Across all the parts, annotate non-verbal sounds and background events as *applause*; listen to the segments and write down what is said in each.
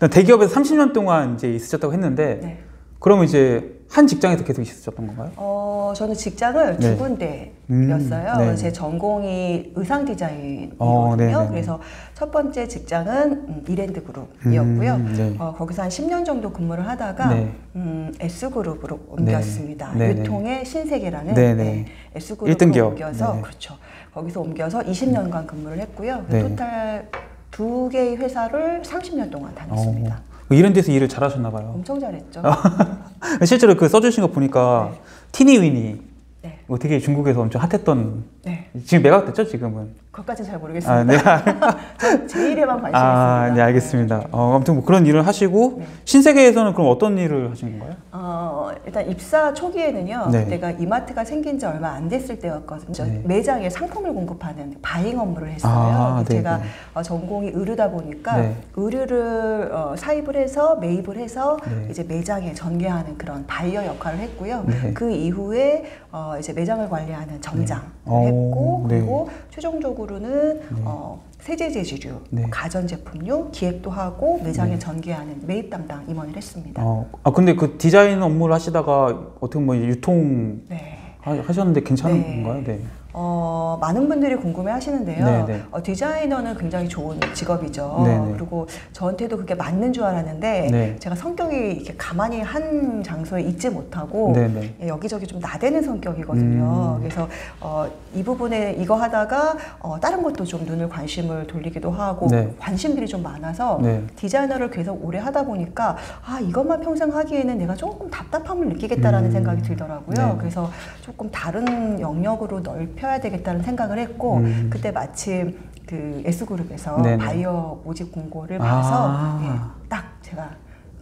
일단 대기업에서 30년 동안 이제 있으셨다고 했는데 네. 그러면 이제 한 직장에서 계속 있으셨던 건가요? 어, 저는 직장을 네. 두 군데였어요. 음, 네. 제 전공이 의상 디자인이거든요. 어, 네, 네, 네. 그래서 첫 번째 직장은 음, 이랜드 그룹이었고요. 음, 네. 어, 거기서 한 10년 정도 근무를 하다가 네. 음, S 그룹으로 옮겼습니다. 유통의 신세계라는 네, S 일등 그룹으로 기업. 옮겨서 네. 그렇죠. 거기서 옮겨서 20년간 근무를 했고요. 네. 토탈 두 개의 회사를 30년 동안 다녔습니다. 어, 이런 데서 일을 잘하셨나 봐요. 엄청 잘했죠. *laughs* 실제로 그 써주신 거 보니까 티니위니 네. 뭐 되게 중국에서 엄청 핫했던 네. 지금 매각됐죠 지금은? 그것까지는 잘 모르겠습니다. 아, 네. *laughs* 저는 제 일에만 관심이 아, 있습니다. 네, 알겠습니다. 어, 아무튼 뭐 그런 일을 하시고 네. 신세계에서는 그럼 어떤 일을 하신 건가요? 어, 일단 입사 초기에는요. 네. 그때가 이마트가 생긴 지 얼마 안 됐을 때였거든요. 네. 매장에 상품을 공급하는 바잉 업무를 했어요. 아, 네, 제가 네. 어, 전공이 의류다 보니까 네. 의류를 어, 사입을 해서 매입을 해서 네. 이제 매장에 전개하는 그런 바이어 역할을 했고요. 네. 그 이후에 어, 이제 매장을 관리하는 점장을 어, 했고 네. 그리고 최종적으로는 어, 세제 재질류, 네. 가전 제품류 기획도 하고 매장에 네. 전개하는 매입 담당 임원을 했습니다. 어, 아 근데 그 디자인 업무를 하시다가 어떻게 보면 유통 네. 하- 하셨는데 괜찮은 네. 건가요? 네. 어, 많은 분들이 궁금해 하시는데요. 네, 네. 어, 디자이너는 굉장히 좋은 직업이죠. 네, 네. 그리고 저한테도 그게 맞는 줄 알았는데 네. 제가 성격이 이렇게 가만히 한 장소에 있지 못하고 네, 네. 예, 여기저기 좀 나대는 성격이거든요. 음. 그래서 어, 이 부분에 이거 하다가 어, 다른 것도 좀 눈을 관심을 돌리기도 하고 네. 관심들이 좀 많아서 네. 디자이너를 계속 오래 하다 보니까 아 이것만 평생 하기에는 내가 조금 답답함을 느끼겠다라는 음. 생각이 들더라고요. 네. 그래서 조금 다른 영역으로 넓 혀야 되겠다는 생각을 했고 음. 그때 마침 그 S 그룹에서 네네. 바이어 모집 공고를 아. 봐서 예, 딱 제가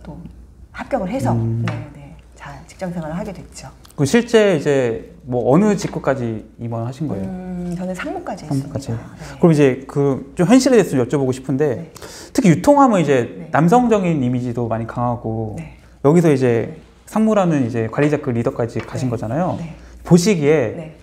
또 합격을 해서 음. 네, 네, 잘 직장 생활을 하게 됐죠. 그 실제 이제 뭐 어느 직급까지 임원하신 거예요? 음, 저는 상무까지 상무까지. 했습니다. 네. 그럼 이제 그 좀 현실에 대해서 여쭤보고 싶은데 네. 특히 유통하면 이제 네. 남성적인 이미지도 많이 강하고 네. 여기서 이제 상무라는 이제 관리자 그 리더까지 가신 네. 거잖아요. 네. 보시기에 네.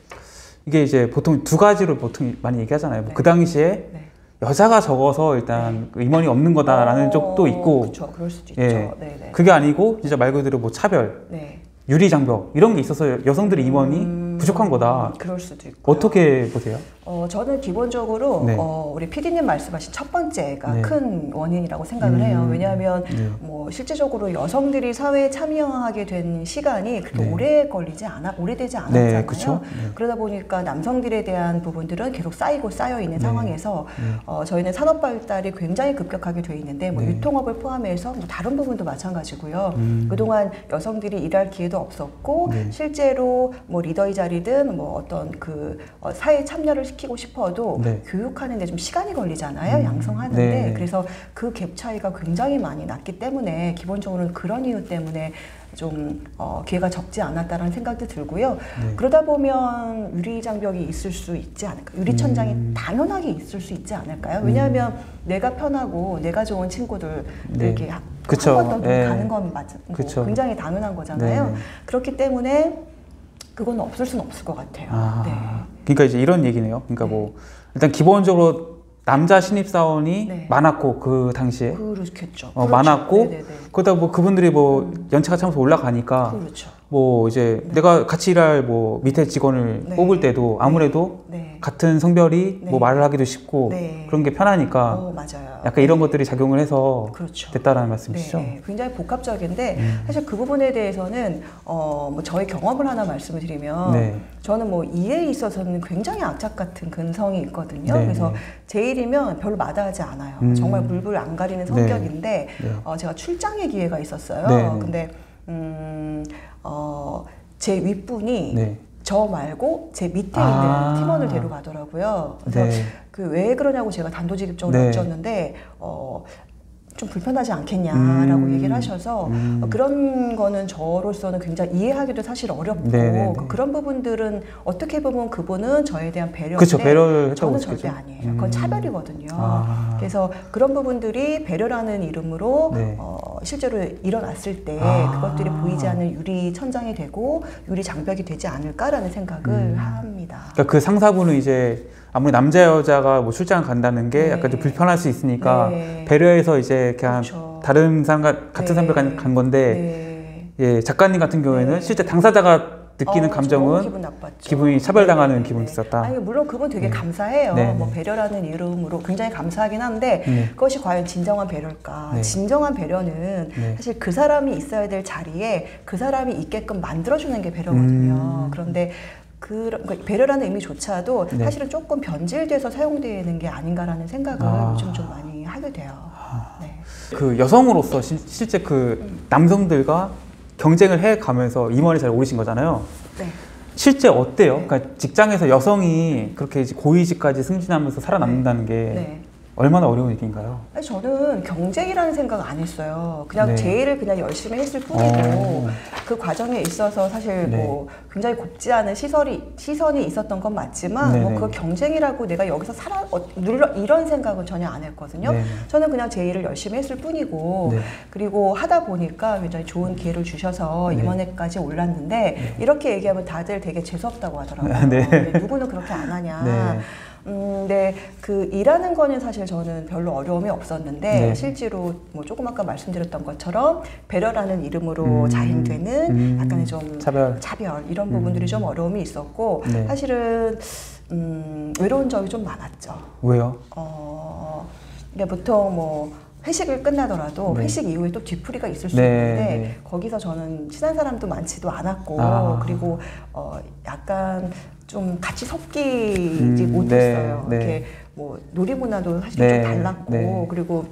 이게 이제 보통 두 가지로 보통 많이 얘기하잖아요. 뭐그 네. 당시에 네. 여자가 적어서 일단 그 임원이 없는 거다라는 어, 쪽도 있고 그렇죠. 그럴 수도 있죠. 예. 네, 네. 그게 아니고 진짜 말 그대로 뭐 차별, 네. 유리 장벽 이런 게 있어서 여성들의 임원이 음, 부족한 거다. 그럴 수도 있고. 어떻게 보세요? 어, 저는 기본적으로 네. 어, 우리 PD님 말씀하신 첫 번째가 네. 큰 원인이라고 생각을 음, 해요. 왜냐하면 네. 뭐 실제적으로 여성들이 사회에 참여하게 된 시간이 그렇게 네. 오래 걸리지 않아 오래되지 않았잖아요. 네, 그쵸. 네. 그러다 보니까 남성들에 대한 부분들은 계속 쌓이고 쌓여 있는 네. 상황에서 네. 어, 저희는 산업 발달이 굉장히 급격하게 돼 있는데 뭐 네. 유통업을 포함해서 뭐 다른 부분도 마찬가지고요. 음. 그동안 여성들이 일할 기회도 없었고 네. 실제로 뭐 리더의 자리든 뭐 어떤 그 어, 사회 참여를 시키고 싶어도 네. 교육하는 데 좀 시간이 걸리잖아요. 음. 양성하는데 네. 그래서 그 갭 차이가 굉장히 많이 났기 때문에 기본적으로는 그런 이유 때문에 좀 어, 기회가 적지 않았다라는 생각도 들고요. 네. 그러다 보면 유리 장벽이 있을 수 있지 않을까? 유리 천장이 음. 당연하게 있을 수 있지 않을까요? 왜냐하면 내가 편하고 내가 좋은 친구들 네. 이렇게 한 그쵸. 번더 네. 가는 건 맞, 뭐. 굉장히 당연한 거잖아요. 네. 그렇기 때문에 그건 없을 수는 없을 것 같아요. 아, 네. 그러니까 이제 이런 얘기네요. 그러니까 네. 뭐 일단 기본적으로 남자 신입 사원이 네. 많았고 그 당시에 그렇겠죠. 어, 그렇죠. 많았고 네네네. 그러다 뭐 그분들이 뭐 연차가 차면서 올라가니까 그렇죠. 뭐 이제 네. 내가 같이 일할 뭐 밑에 직원을 네. 뽑을 때도 아무래도 네. 같은 성별이 네. 뭐 말을 하기도 쉽고 네. 그런 게 편하니까 어, 맞아요. 약간 이런 것들이 작용을 해서 그렇죠. 됐다라는 말씀이시죠? 네, 굉장히 복합적인데 음. 사실 그 부분에 대해서는 어, 뭐 저의 경험을 하나 말씀을 드리면 네. 저는 뭐 일에 있어서는 굉장히 악착 같은 근성이 있거든요. 네, 그래서 네. 제 일이면 별로 마다하지 않아요. 음. 정말 물불 안 가리는 성격인데 네. 어, 제가 출장의 기회가 있었어요. 네, 네. 근데 음, 어, 제 윗분이 네. 저 말고 제 밑에 아. 있는 팀원을 데려가더라고요. 그래서 네. 그왜 그러냐고 제가 단도직입적으로 네. 여쭈었는데 어, 좀 불편하지 않겠냐라고 음. 얘기를 하셔서 음. 어, 그런 거는 저로서는 굉장히 이해하기도 사실 어렵고 네네네. 그- 그런 부분들은 어떻게 보면 그분은 저에 대한 배려인데 그렇죠. 배려를 저는. 절대 아니에요. 그건 음. 차별이거든요. 아. 그래서 그런 부분들이 배려라는 이름으로 네. 어, 실제로 일어났을 때 아. 그것들이 보이지 않는 유리 천장이 되고 유리 장벽이 되지 않을까라는 생각을 음. 합니다. 그러니까 그 상사분은 이제 아무리 남자 여자가 뭐 출장 간다는 게 네. 약간 좀 불편할 수 있으니까 네. 배려해서 이제 그냥 그렇죠. 다른 사람과 같은 네. 사람과 간, 간 건데 네. 예 작가님 같은 경우에는 네. 실제 당사자가 느끼는 어, 감정은 기분 나빴죠. 기분이 차별당하는 네, 기분이 네. 있었다. 아니 물론 그건 되게 네. 감사해요. 네, 뭐 네. 배려라는 이름으로 굉장히 감사하긴 한데 네. 그것이 과연 진정한 배려일까? 네. 진정한 배려는 네. 사실 그 사람이 있어야 될 자리에 그 사람이 있게끔 만들어주는 게 배려거든요. 음. 그런데 그 그러니까 배려라는 의미조차도 네. 사실은 조금 변질돼서 사용되는 게 아닌가라는 생각을 아. 요즘 좀 많이 하게 돼요. 네. 그 여성으로서 실- 실제 그 음. 남성들과 경쟁을 해 가면서 임원에 잘 오르신 거잖아요. 네. 실제 어때요? 그러니까 직장에서 여성이 그렇게 고위직까지 승진하면서 살아남는다는 게 네. 얼마나 어려운 일인가요? 아니, 저는 경쟁이라는 생각 안 했어요. 그냥 네. 제 일을 그냥 열심히 했을 뿐이고 어. 그 과정에 있어서 사실 네. 뭐 굉장히 곱지 않은 시설이 시선이 있었던 건 맞지만. 뭐 그 경쟁이라고 내가 여기서 살아 어, 눌러 이런 생각은 전혀 안 했거든요. 네. 저는 그냥 제 일을 열심히 했을 뿐이고 네. 그리고 하다 보니까 굉장히 좋은 기회를 주셔서 네. 임원회까지 올랐는데 이렇게 얘기하면 다들 되게 재수없다고 하더라고요. *laughs* 네. 근데 누구는 그렇게 안 하냐. 네. 음, 네, 그 일하는 거는 사실 저는 별로 어려움이 없었는데 네. 실제로 뭐 조금 아까 말씀드렸던 것처럼 배려라는 이름으로 음, 자행되는 음, 약간의 좀 차별. 차별 이런 음. 부분들이 좀 어려움이 있었고 네. 사실은 음, 외로운 적이 좀 많았죠. 왜요? 어, 이게 보통 뭐 회식을 끝나더라도 네. 회식 이후에 또 뒤풀이가 있을 수 네, 있는데 네. 거기서 저는 친한 사람도 많지도 않았고 아. 그리고 어, 약간 좀 같이 섞이지 음, 못했어요. 네, 네. 이렇게 뭐 놀이 문화도 사실 네, 좀 달랐고 네. 그리고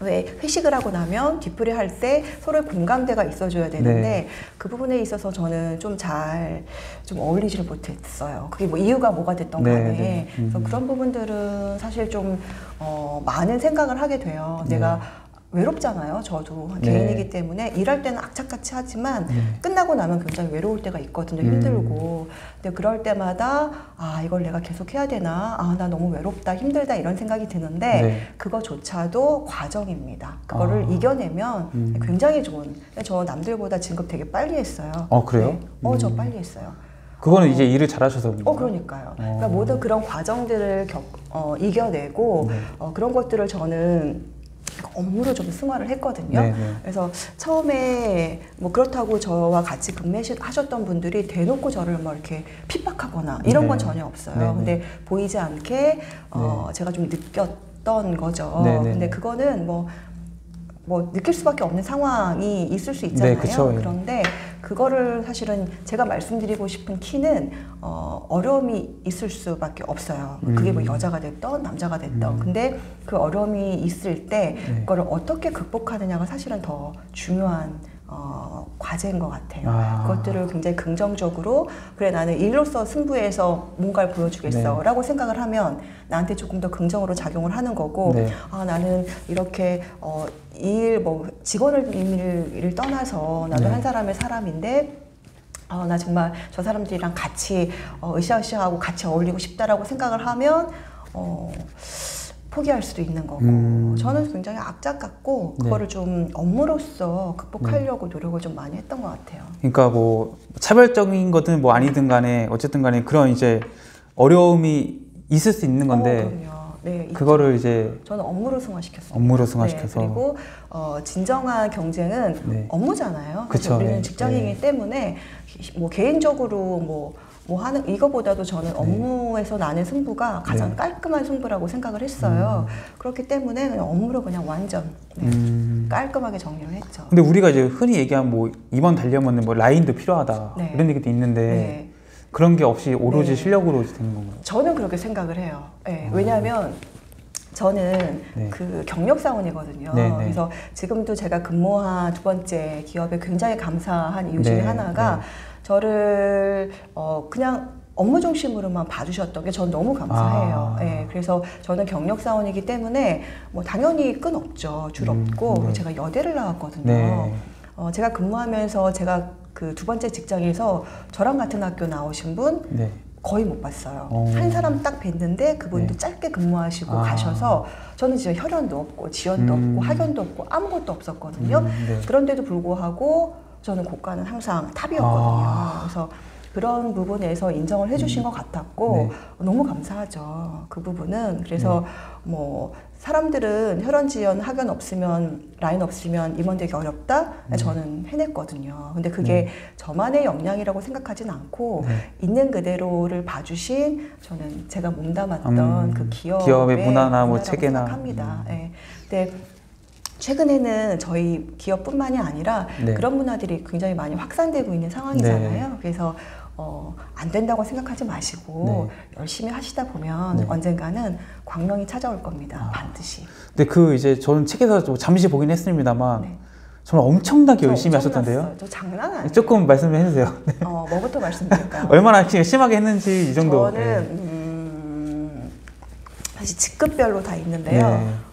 왜 회식을 하고 나면 뒤풀이 할 때 서로의 공감대가 있어줘야 되는데 네. 그 부분에 있어서 저는 좀 잘좀 어울리지를 못했어요. 그게 뭐 이유가 뭐가 됐던 네, 간에 네. 그래서 음. 그런 부분들은 사실 좀 어, 많은 생각을 하게 돼요. 네. 내가 외롭잖아요. 저도 네. 개인이기 때문에 일할 때는 악착같이 하지만 네. 끝나고 나면 굉장히 외로울 때가 있거든요. 음. 힘들고. 근데 그럴 때마다 아 이걸 내가 계속 해야 되나? 아 나 너무 외롭다, 힘들다 이런 생각이 드는데 네. 그거조차도 과정입니다. 그거를 아. 이겨내면 음. 굉장히 좋은. 저 남들보다 진급 되게 빨리 했어요. 어, 그래요? 네. 어, 저 음. 빨리 했어요. 그거는 어. 이제 일을 잘하셔서 어, 그러니까요. 그러니까 어. 모든 그런 과정들을 겪, 어, 이겨내고 네. 어, 그런 것들을 저는 업무로 좀 승화를 했거든요. 네, 네. 그래서 처음에 뭐 그렇다고 저와 같이 근무하셨던 분들이 대놓고 저를 뭐 이렇게 핍박하거나 이런 네. 건 전혀 없어요. 네, 네. 근데 보이지 않게 어, 제가 좀 느꼈 던 거죠. 네, 네, 근데 네. 그거는 뭐 뭐 느낄 수밖에 없는 상황이 있을 수 있잖아요. 네, 그쵸, 예. 그런데 그거를 사실은 제가 말씀드리고 싶은 키는 어, 어려움이 있을 수밖에 없어요. 그게 뭐 음. 여자가 됐던 남자가 됐던. 음. 근데 그 어려움이 있을 때 네. 그거를 어떻게 극복하느냐가 사실은 더 중요한 어, 과제인 것 같아요. 아. 그것들을 굉장히 긍정적으로 그래 나는 일로서 승부해서 뭔가를 보여주겠어라고 생각을 하면 나한테 조금 더 긍정으로 작용을 하는 거고 네. 아 나는 이렇게 어, 이일뭐 직원을 일을 떠나서 나도 네. 한 사람의 사람인데 아, 나 정말 저 사람들이랑 같이 어, 으쌰으쌰하고 같이 어울리고 싶다라고 생각을 하면 어, 포기할 수도 있는 거고 음. 저는 굉장히 악착 같고 네. 그거를 좀 업무로서 극복하려고 노력을 좀 많이 했던 것 같아요. 그러니까 뭐 차별적인 거든 뭐 아니든 간에 어쨌든 간에 그런 이제 어려움이 있을 수 있는 건데 어. 네. 그거를 이제 저는 업무로 승화시켰어요. 업무로 승화시켜서 네, 그리고 어, 진정한 경쟁은 네. 업무잖아요. 그래서 그쵸, 우리는 네. 직장인이기 네. 때문에 뭐 개인적으로 뭐, 뭐 하는 이거보다도 저는 네. 업무에서 나는 승부가 가장 네. 깔끔한 승부라고 생각을 했어요. 그렇기 때문에 그냥 업무로 그냥 완전 네, 음. 깔끔하게 정리를 했죠. 근데 우리가 이제 흔히 얘기한 뭐 이번 달려면은 뭐 라인도 필요하다 네. 이런 얘기도 있는데 네. 그런 게 없이 오로지 네. 실력으로 되는 건가요? 저는 그렇게 생각을 해요. 네, 어. 왜냐하면 저는 네. 그 경력 사원이거든요. 네, 네. 그래서 지금도 제가 근무한 두 번째 기업에 굉장히 감사한 이유 중에 네, 하나가 네. 저를 어 그냥 업무 중심으로만 봐주셨던 게 전 너무 감사해요. 아. 예, 그래서 저는 경력 사원이기 때문에 뭐 당연히 끈 없죠. 줄 음, 없고 네. 그리고 제가 여대를 나왔거든요. 네. 어, 제가 근무하면서 제가 그 두 번째 직장에서 저랑 같은 학교 나오신 분 네. 거의 못 봤어요. 어. 한 사람 딱 뵀는데 그분도 네. 짧게 근무하시고 아. 가셔서 저는 진짜 혈연도 없고 지연도 음. 없고 학연도 없고 아무것도 없었거든요. 음, 네. 그런데도 불구하고 저는 고가는 항상 탑이었거든요. 아. 그래서 그런 부분에서 인정을 해주신 것 같았고 네. 너무 감사하죠. 그 부분은 그래서 뭐 사람들은 혈흔 지연 학연 없으면 라인 없으면 임원되기 어렵다. 음. 저는 해냈거든요. 근데 그게 저만의 역량이라고 생각하진 않고 네. 있는 그대로를 봐주신 저는 제가 몸담았던 음, 그 기업의, 기업의 문화나 뭐 체계나. 음. 생각합니다. 예. 근데 최근에는 저희 기업뿐만이 아니라 네. 그런 문화들이 굉장히 많이 확산되고 있는 상황이잖아요. 그래서 어, 안 된다고 생각하지 마시고 열심히 하시다 보면 네. 언젠가는 광명이 찾아올 겁니다. 아. 반드시. 근데 그 이제 저는 책에서 좀 잠시 보긴 했습니다만 네. 정말 엄청나게 저 열심히 엄청났어요. 하셨던데요. 저 장난 아니에요. 조금 말씀해 주세요. *laughs* 어, 뭐부터 말씀드릴까요? *laughs* 얼마나 심하게 했는지 이 정도. 저는 음, 사실 직급별로 다 있는데요.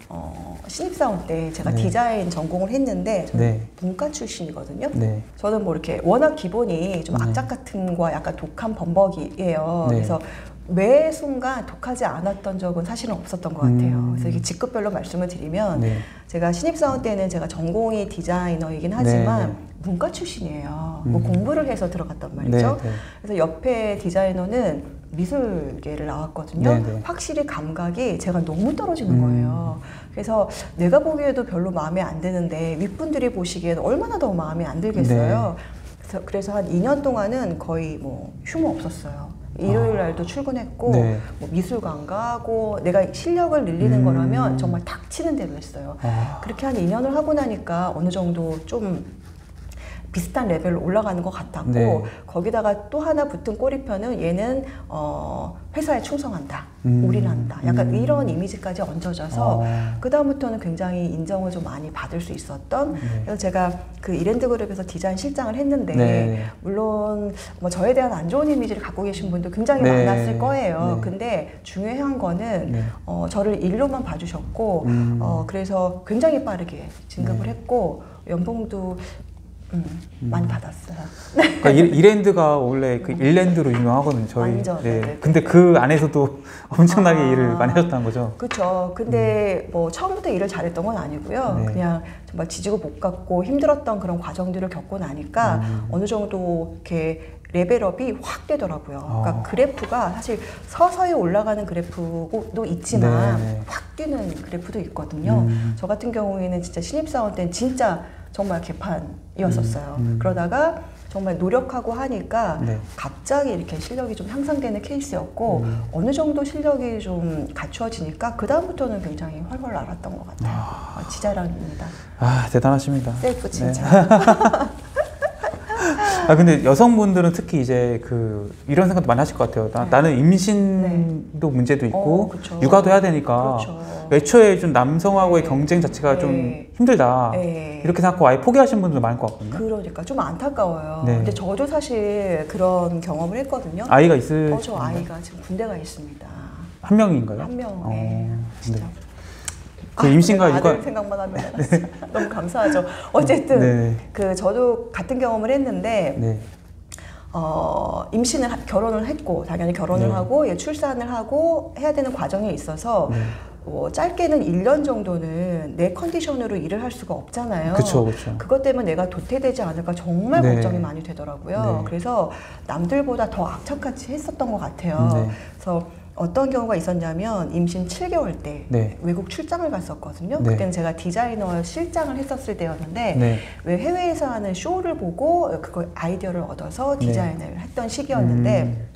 신입사원 때 제가 네. 디자인 전공을 했는데 네. 문과 출신이거든요. 네. 저는 뭐 이렇게 워낙 기본이 좀 네. 악착 같은과 약간 독한 범벅이에요. 네. 그래서 매 순간 독하지 않았던 적은 사실은 없었던 것 같아요. 음. 그래서 이게 직급별로 말씀을 드리면 네. 제가 신입사원 때는 제가 전공이 디자이너이긴 하지만 네. 문과 출신이에요. 뭐 음. 공부를 해서 들어갔단 네. 말이죠. 네. 그래서 옆에 디자이너는 미술계를 나왔거든요. 네, 네. 확실히 감각이 제가 너무 떨어지는 음. 거예요. 그래서 내가 보기에도 별로 마음에 안 드는데 윗분들이 보시기에는 얼마나 더 마음에 안 들겠어요. 그래서, 그래서 한 2년 동안은 거의 뭐 휴무 없었어요. 일요일 날도 출근했고 네. 뭐 미술관 가고 내가 실력을 늘리는 음. 거라면 정말 닥치는 대로 했어요. 아, 그렇게 한 2년을 하고 나니까 어느 정도 좀 비슷한 레벨로 올라가는 것 같았고 네. 거기다가 또 하나 붙은 꼬리편은 얘는 어, 회사에 충성한다, 음. 올인한다, 약간 음. 이런 이미지까지 얹어져서 어. 그 다음부터는 굉장히 인정을 좀 많이 받을 수 있었던. 네. 그래서 제가 그 이랜드 그룹에서 디자인 실장을 했는데 네. 물론 뭐 저에 대한 안 좋은 이미지를 갖고 계신 분도 굉장히 네. 많았을 거예요. 네. 근데 중요한 거는 네. 어, 저를 일로만 봐주셨고 음. 어, 그래서 굉장히 빠르게 진급을 네. 했고 연봉도 음, 많이 받았어요. 그러니까 일- 이랜드가 원래 그 일랜드로 유명하거든요. 저희. 완전, 네. 네네. 근데 그 안에서도 엄청나게 아. 일을 많이 하셨다는 거죠. 그렇죠. 근데 뭐 처음부터 일을 잘했던 건 아니고요. 음. 네. 그냥 정말 지지고 못 갔고 힘들었던 그런 과정들을 겪고 나니까 음. 어느 정도 이렇게 레벨업이 확 되더라고요. 아. 그러니까 그래프가 사실 서서히 올라가는 그래프도 있지만 네, 네. 확 뛰는 그래프도 있거든요. 음. 저 같은 경우에는 진짜 신입사원 때는 진짜 정말 개판이었었어요. 음, 음. 그러다가 정말 노력하고 하니까 네. 갑자기 이렇게 실력이 좀 향상되는 케이스였고 음. 어느 정도 실력이 좀 갖추어지니까 그 다음부터는 굉장히 활활 날았던 것 같아요. 어, 지자랑입니다. 아 대단하십니다. 셀프 네. 칭찬. *laughs* 아 근데 여성분들은 특히 이제 그 이런 생각도 많이 하실 것 같아요. 나, 네. 나는 임신도 문제도 있고 어. 육아도 해야 되니까 그렇죠. 애초에 좀 남성하고의 네. 경쟁 자체가 좀 네. 힘들다. 네. 이렇게 생각하고 아예 포기하신 분들도 많을 것 같거든요. 그러니까 좀 안타까워요. 네. 근데 저도 사실 그런 경험을 했거든요. 아이가 있을 어, 저 아이가 지금 군대가 있습니다. 한 명인가요? 한 명. 어, 네. 진짜. 네. 그 임신과 아들 육아 생각만 하면 *laughs* 너무 감사하죠. 어쨌든 네. 그 저도 같은 경험을 했는데 네. 어, 임신을 하- 결혼을 했고 당연히 결혼을 네. 하고 예, 출산을 하고 해야 되는 과정에 있어서 네. 뭐 짧게는 1년 정도는 내 컨디션으로 일을 할 수가 없잖아요. 그렇죠, 그렇죠. 그것 때문에 내가 도태되지 않을까 정말 네. 걱정이 많이 되더라고요. 네. 그래서 남들보다 더 악착같이 했었던 것 같아요. 네. 그래서 어떤 경우가 있었냐면 임신 7개월 때 네. 외국 출장을 갔었거든요. 네. 그때는 제가 디자이너 실장을 했었을 때였는데 네. 왜 해외에서 하는 쇼를 보고 그걸 아이디어를 얻어서 네. 디자인을 했던 시기였는데 음,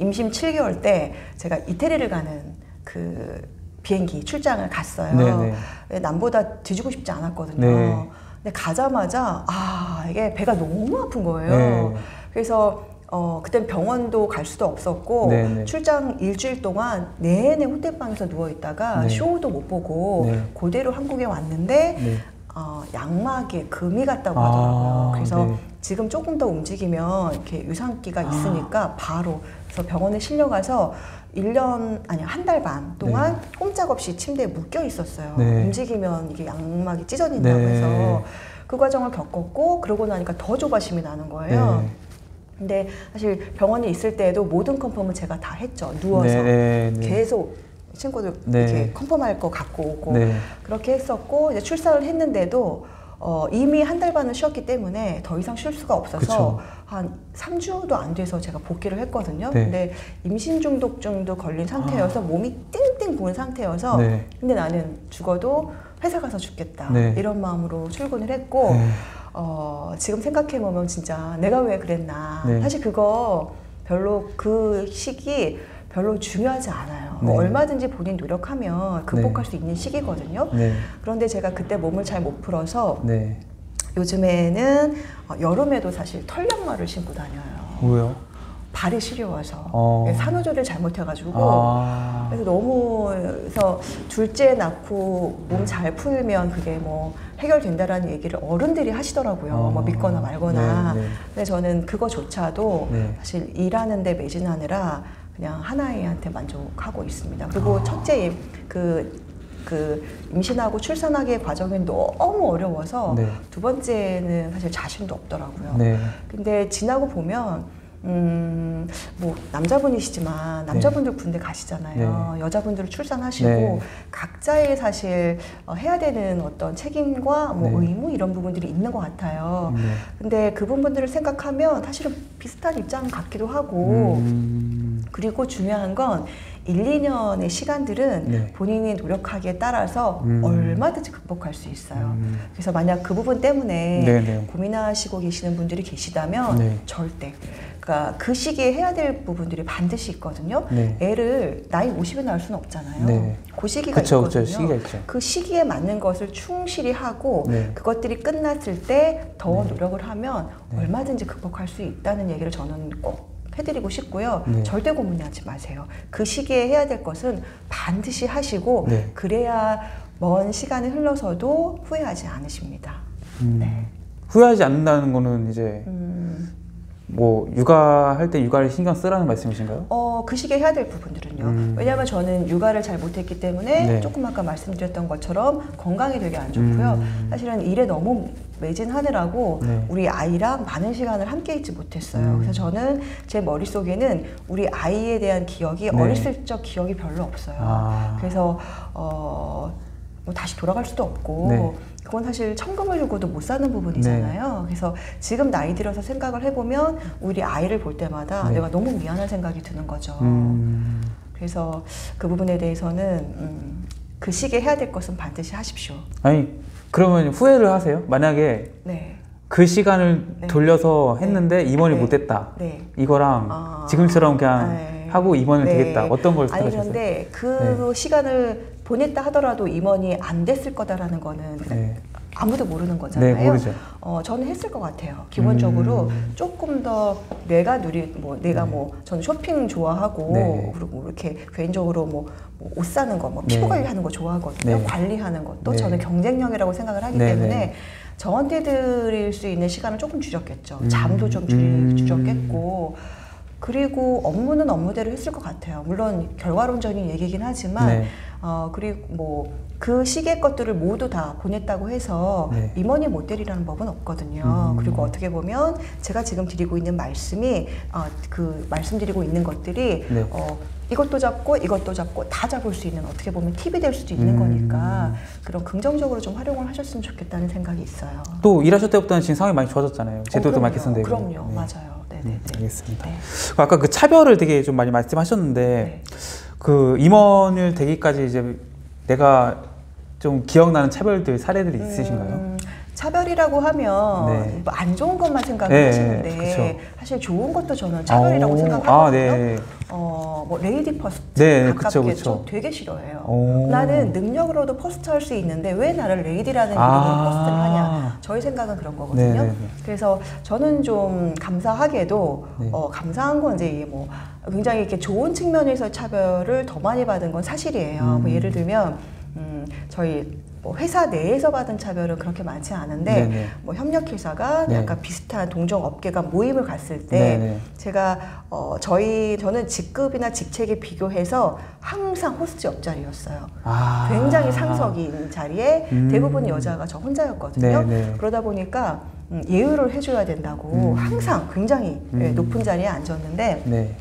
임신 7개월 때 제가 이태리를 가는 그 비행기 출장을 갔어요. 네, 네. 남보다 뒤지고 싶지 않았거든요. 네. 근데 가자마자 아 이게 배가 너무 아픈 거예요. 네. 그래서 어 그땐 병원도 갈 수도 없었고 네, 네. 출장 일주일 동안 내내 호텔방에서 누워 있다가 네. 쇼도 못 보고 네. 그대로 한국에 왔는데 네. 어, 양막에 금이 갔다고 아, 하더라고요. 그래서 네. 지금 조금 더 움직이면 이렇게 유산기가 아. 있으니까 바로 그래서 병원에 실려가서 1년 아니 한 달 반 동안 꼼짝 없이 침대에 묶여 있었어요. 네. 움직이면 이게 양막이 찢어진다고 네. 해서 그 과정을 겪었고 그러고 나니까 더 조바심이 나는 거예요. 네. 근데 사실 병원에 있을 때에도 모든 컨펌은 제가 다 했죠. 누워서 네, 네, 네. 계속 친구들 네. 이렇게 컨펌할 거 갖고 오고 네. 그렇게 했었고 이제 출산을 했는데도 어, 이미 한 달 반을 쉬었기 때문에 더 이상 쉴 수가 없어서 그쵸. 한 3주도 안 돼서 제가 복귀를 했거든요. 네. 근데 임신 중독증도 걸린 상태여서 몸이 띵띵 부은 상태여서 네. 근데 나는 죽어도 회사 가서 죽겠다 네. 이런 마음으로 출근을 했고 네. 어, 지금 생각해 보면 진짜 내가 왜 그랬나 네. 사실 그거 별로 그 시기 별로 중요하지 않아요. 뭐 네. 얼마든지 본인 노력하면 극복할 수 있는 시기거든요. 네. 그런데 제가 그때 몸을 잘 못 풀어서 네. 요즘에는 어, 여름에도 사실 털 양말을 신고 다녀요. 뭐요? 발이 시려워서 어. 예, 산후조리를 잘못해가지고 아. 그래서 너무 그래서 둘째 낳고 몸 잘 풀면 그게 뭐 해결된다라는 얘기를 어른들이 하시더라고요. 어. 뭐 믿거나 말거나. 네, 네. 근데 저는 그거조차도 네. 사실 일하는데 매진하느라 그냥 하나애한테 만족하고 있습니다. 그리고 아. 첫째 그, 그 임신하고 출산하기의 과정이 너무 어려워서 네. 두 번째는 사실 자신도 없더라고요. 네. 근데 지나고 보면 음, 뭐 남자분이시지만 남자분들 군대 가시잖아요. 여자분들 출산하시고 네. 각자의 사실 어, 해야 되는 어떤 책임과 뭐 네. 의무 이런 부분들이 있는 것 같아요. 네. 근데 그 부분들을 생각하면 사실은 비슷한 입장 같기도 하고 음. 그리고 중요한 건 1, 2년의 시간들은 네. 본인이 노력하기에 따라서 음. 얼마든지 극복할 수 있어요. 음. 그래서 만약 그 부분 때문에 네, 네. 고민하시고 계시는 분들이 계시다면 네. 절대. 그러니까 그 시기에 해야 될 부분들이 반드시 있거든요. 네. 애를 나이 50에 낳을 수는 없잖아요. 네. 그 시기가 그쵸, 있거든요. 그쵸. 시기가 있죠. 그 시기에 맞는 것을 충실히 하고 네. 그것들이 끝났을 때더 네. 노력을 하면 네. 얼마든지 극복할 수 있다는 얘기를 저는 꼭 해드리고 싶고요. 네. 절대 고민하지 마세요. 그 시기에 해야 될 것은 반드시 하시고 네. 그래야 먼 시간이 흘러서도 후회하지 않으십니다. 음. 네. 후회하지 않는다는 거는 이제 음, 뭐 육아할 때 육아를 신경 쓰라는 말씀이신가요? 어, 그 시기에 해야 될 부분들은요. 음. 왜냐하면 저는 육아를 잘 못했기 때문에 네. 조금 아까 말씀드렸던 것처럼 건강이 되게 안 좋고요. 음. 사실은 일에 너무 매진하느라고 네. 우리 아이랑 많은 시간을 함께 있지 못했어요. 음. 그래서 저는 제 머릿속에는 우리 아이에 대한 기억이 네. 어렸을 적 기억이 별로 없어요. 아. 그래서 어, 뭐 다시 돌아갈 수도 없고 네. 그건 사실 천금을 주고도 못 사는 부분이잖아요. 그래서 지금 나이 들어서 생각을 해보면 우리 아이를 볼 때마다 네. 내가 너무 미안한 생각이 드는 거죠. 음. 그래서 그 부분에 대해서는 음, 그 시기에 해야 될 것은 반드시 하십시오. 아니 그러면 후회를 하세요? 만약에 네, 그 시간을 네. 돌려서 했는데 임원이 네. 못됐다. 네. 이거랑 아. 지금처럼 그냥 네. 하고 임원을 네. 되겠다. 어떤 걸 아니 선택하셨어요? 그런데 그 시간을 보냈다 하더라도 임원이 안 됐을 거다라는 거는 네. 아무도 모르는 거잖아요. 네, 모르죠. 어, 저는 했을 것 같아요. 기본적으로 음. 조금 더 내가 누리, 뭐 내가 네. 뭐 저는 쇼핑 좋아하고 네. 그리고 뭐 이렇게 개인적으로 뭐옷 사는 거, 뭐 네. 피부 관리하는 거 좋아하거든요. 네. 관리하는 것도 네. 저는 경쟁력이라고 생각을 하기 네, 때문에 네. 저한테 드릴 수 있는 시간을 조금 줄였겠죠. 음. 잠도 좀 줄, 음. 줄였겠고. 그리고 업무는 업무대로 했을 것 같아요. 물론 결과론적인 얘기긴 하지만 네. 어 그리고 뭐 그 시기의 것들을 모두 다 보냈다고 해서 네. 임원이 못 때리라는 법은 없거든요. 음. 그리고 어떻게 보면 제가 지금 드리고 있는 말씀이 어, 그 말씀드리고 있는 것들이 네. 어, 이것도 잡고 이것도 잡고 다 잡을 수 있는 어떻게 보면 팁이 될 수도 있는 음. 거니까 그런 긍정적으로 좀 활용을 하셨으면 좋겠다는 생각이 있어요. 또 일하실 때보다는 지금 상황이 많이 좋아졌잖아요. 제도도 어, 많이. 개선되고. 그럼요, 네. 맞아요. 네네네. 네, 알겠습니다. 네. 아까 그 차별을 되게 좀 많이 말씀하셨는데 네. 그 임원을 되기까지 이제 내가 좀 기억나는 차별들 사례들이 있으신가요? 음, 차별이라고 하면 네. 뭐 안 좋은 것만 생각을 네, 하시는데. 사실 좋은 것도 저는 차별이라고 오, 생각하거든요. 아, 네. 어, 뭐 lady first 네, 가깝게 그쵸, 그쵸. 저 되게 싫어해요. 오. 나는 능력으로도 first 할 수 있는데 왜 나를 lady라는 아. 이름으로 first를 하냐. 저희 생각은 그런 거거든요. 네, 네, 네. 그래서 저는 좀 감사하게도 네. 어, 감사한 건 이제 뭐 굉장히 이렇게 좋은 측면에서 차별을 더 많이 받은 건 사실이에요. 음. 뭐 예를 들면 음, 저희 뭐 회사 내에서 받은 차별은 그렇게 많지 않은데 네, 네. 뭐 협력회사가 네. 약간 비슷한 동종 업계가 모임을 갔을 때 네, 네. 제가 어, 저희 저는 직급이나 직책에 비교해서 항상 호스트 옆자리였어요. 아. 굉장히 상석인 자리에 음. 대부분 여자가 저 혼자였거든요. 네, 네. 그러다 보니까 음, 예우를 해줘야 된다고 음. 항상 굉장히 예, 음. 높은 자리에 앉았는데 네.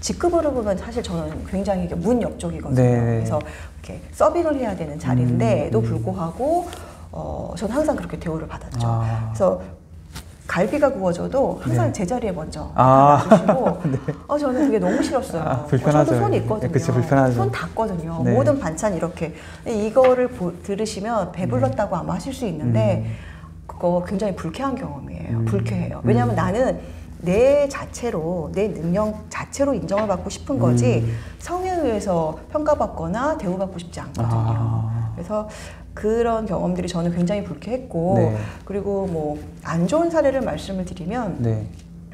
직급으로 보면 사실 저는 굉장히 문 옆쪽이거든요. 네. 그래서 이렇게 서빙을 해야 되는 자리인데도 음. 불구하고 어, 저는 항상 그렇게 대우를 받았죠. 아. 그래서 갈비가 구워져도 항상 네. 제자리에 먼저 아. 놔주시고 *laughs* 어, 저는 그게 너무 싫었어요. 아, 어, 불편하죠. 저도 손 있거든요. 그치, 불편하죠. 손 닿거든요. 네. 모든 반찬 이렇게 이거를 보- 들으시면 배불렀다고 아마 하실 수 있는데 그거 굉장히 불쾌한 경험이에요. 음. 불쾌해요. 왜냐하면 나는 내 자체로 내 능력 자체로 인정을 받고 싶은 거지 음. 성에 의해서 평가받거나 대우받고 싶지 않거든요. 아. 그래서 그런 경험들이 저는 굉장히 불쾌했고 네. 그리고 뭐 안 좋은 사례를 말씀을 드리면 네.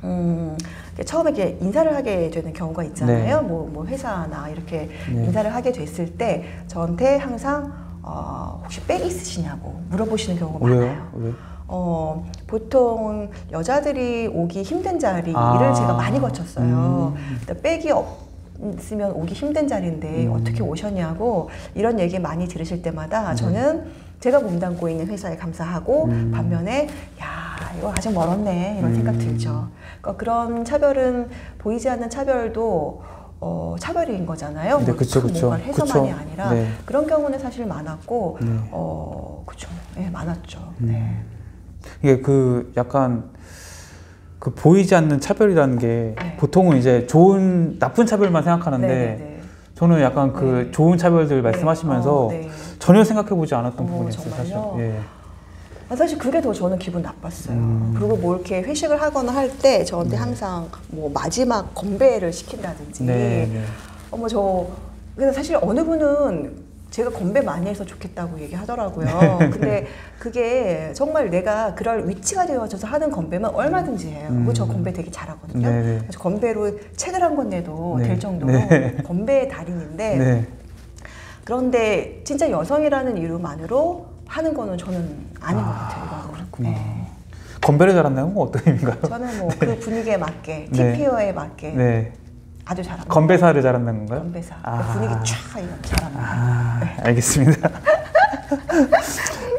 음, 처음에 이렇게 인사를 하게 되는 경우가 있잖아요. 네. 뭐, 뭐 회사나 이렇게 네. 인사를 하게 됐을 때 저한테 항상 어, 혹시 백 있으시냐고 물어보시는 경우가 많아요. 왜요? 왜? 어, 보통 여자들이 오기 힘든 자리를 아. 제가 많이 거쳤어요. 음. 그러니까 백이 없으면 오기 힘든 자리인데 음. 어떻게 오셨냐고 이런 얘기 많이 들으실 때마다 네. 저는 제가 몸담고 있는 회사에 감사하고 음. 반면에 야 이거 아직 멀었네 이런 생각 음. 들죠. 그러니까 그런 차별은 보이지 않는 차별도 어, 차별인 거잖아요. 네, 뭐 그쵸, 큰 그쵸. 뭔가를 해서만이 그쵸. 아니라 네. 그런 경우는 사실 많았고 네. 어 그렇죠. 네, 많았죠. 음. 네. 이게 그 약간 그 보이지 않는 차별이라는 게 네. 보통은 이제 좋은 나쁜 차별만 생각하는데 네네네. 저는 약간 그 네. 좋은 차별들 말씀하시면서 네. 어, 네. 전혀 생각해 보지 않았던 어, 부분이 있어요 사실. 예. 아, 사실 그게 더 저는 기분 나빴어요. 음. 그리고 뭐 이렇게 회식을 하거나 할 때 저한테 네. 항상 뭐 마지막 건배를 시킨다든지. 네, 네. 어머 저 근데 사실 어느 분은 제가 건배 많이 해서 좋겠다고 얘기하더라고요. 네. 근데 그게 정말 내가 그럴 위치가 되어져서 하는 건배면 얼마든지 해요. 그리고 음. 저 건배 되게 잘하거든요. 네, 네. 그래서 건배로 책을 한 권 내도 네. 될 정도로 네. 건배의 달인인데 네. 그런데 진짜 여성이라는 이유만으로 하는 거는 저는 아닌 것 아, 같아요. 이건. 그렇구나. 네. 건배를 잘한다는 건 어떤 의미인가요? 저는 뭐 *laughs* 그 분위기에 맞게 네. TPO에 맞게 네. 아주 잘합니다. 건배사를 잘한다는 건가요? 건배사. 아. 분위기 쫙 이런 잘합니다. 아, 알겠습니다.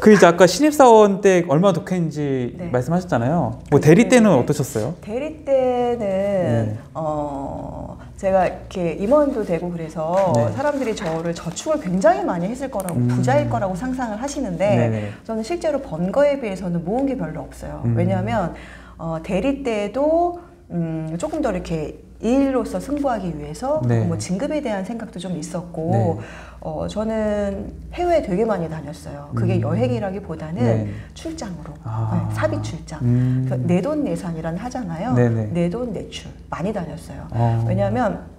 그 이제 아까 신입사원 때 얼마나 독했는지 네. 말씀하셨잖아요. 뭐 대리 때는 네, 네. 어떠셨어요? 대리 때는 네. 어 제가 이렇게 임원도 되고 그래서 네. 사람들이 저를 저축을 굉장히 많이 했을 거라고 음. 부자일 거라고 상상을 하시는데 네네. 저는 실제로 번 거에 비해서는 모은 게 별로 없어요. 음. 왜냐하면 어, 대리 때도 음, 조금 더 이렇게 일로서 승부하기 위해서 네. 뭐 진급에 대한 생각도 좀 있었고 네. 어, 저는 해외 되게 많이 다녔어요. 그게 음. 여행이라기보다는 네. 출장으로 아. 네, 사비 출장. 음. 그래서 내돈 내산이란 하잖아요. 내돈 내출 많이 다녔어요. 어. 왜냐하면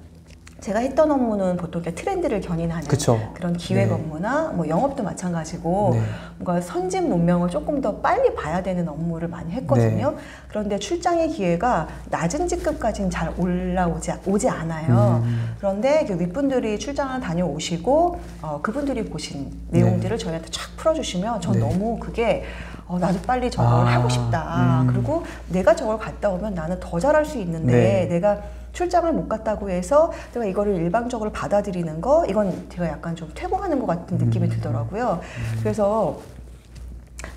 제가 했던 업무는 보통 이렇게 트렌드를 견인하는 그쵸. 런 기획 네. 업무나 뭐 영업도 마찬가지고 네. 뭔가 선진 문명을 조금 더 빨리 봐야 되는 업무를 많이 했거든요. 네. 그런데 출장의 기회가 낮은 직급까지는 잘 올라오지 오지 않아요. 음. 그런데 그 윗분들이 출장을 다녀오시고 어, 그분들이 보신 내용들을 저희한테 쫙 풀어주시면 전 네. 너무 그게 어, 나도 빨리 저걸 아, 하고 싶다. 음. 그리고 내가 저걸 갔다 오면 나는 더 잘할 수 있는데 네. 내가 출장을 못 갔다고 해서 내가 이거를 일방적으로 받아들이는 거 이건 제가 약간 좀 퇴보하는 것 같은 느낌이 음. 들더라고요. 그래서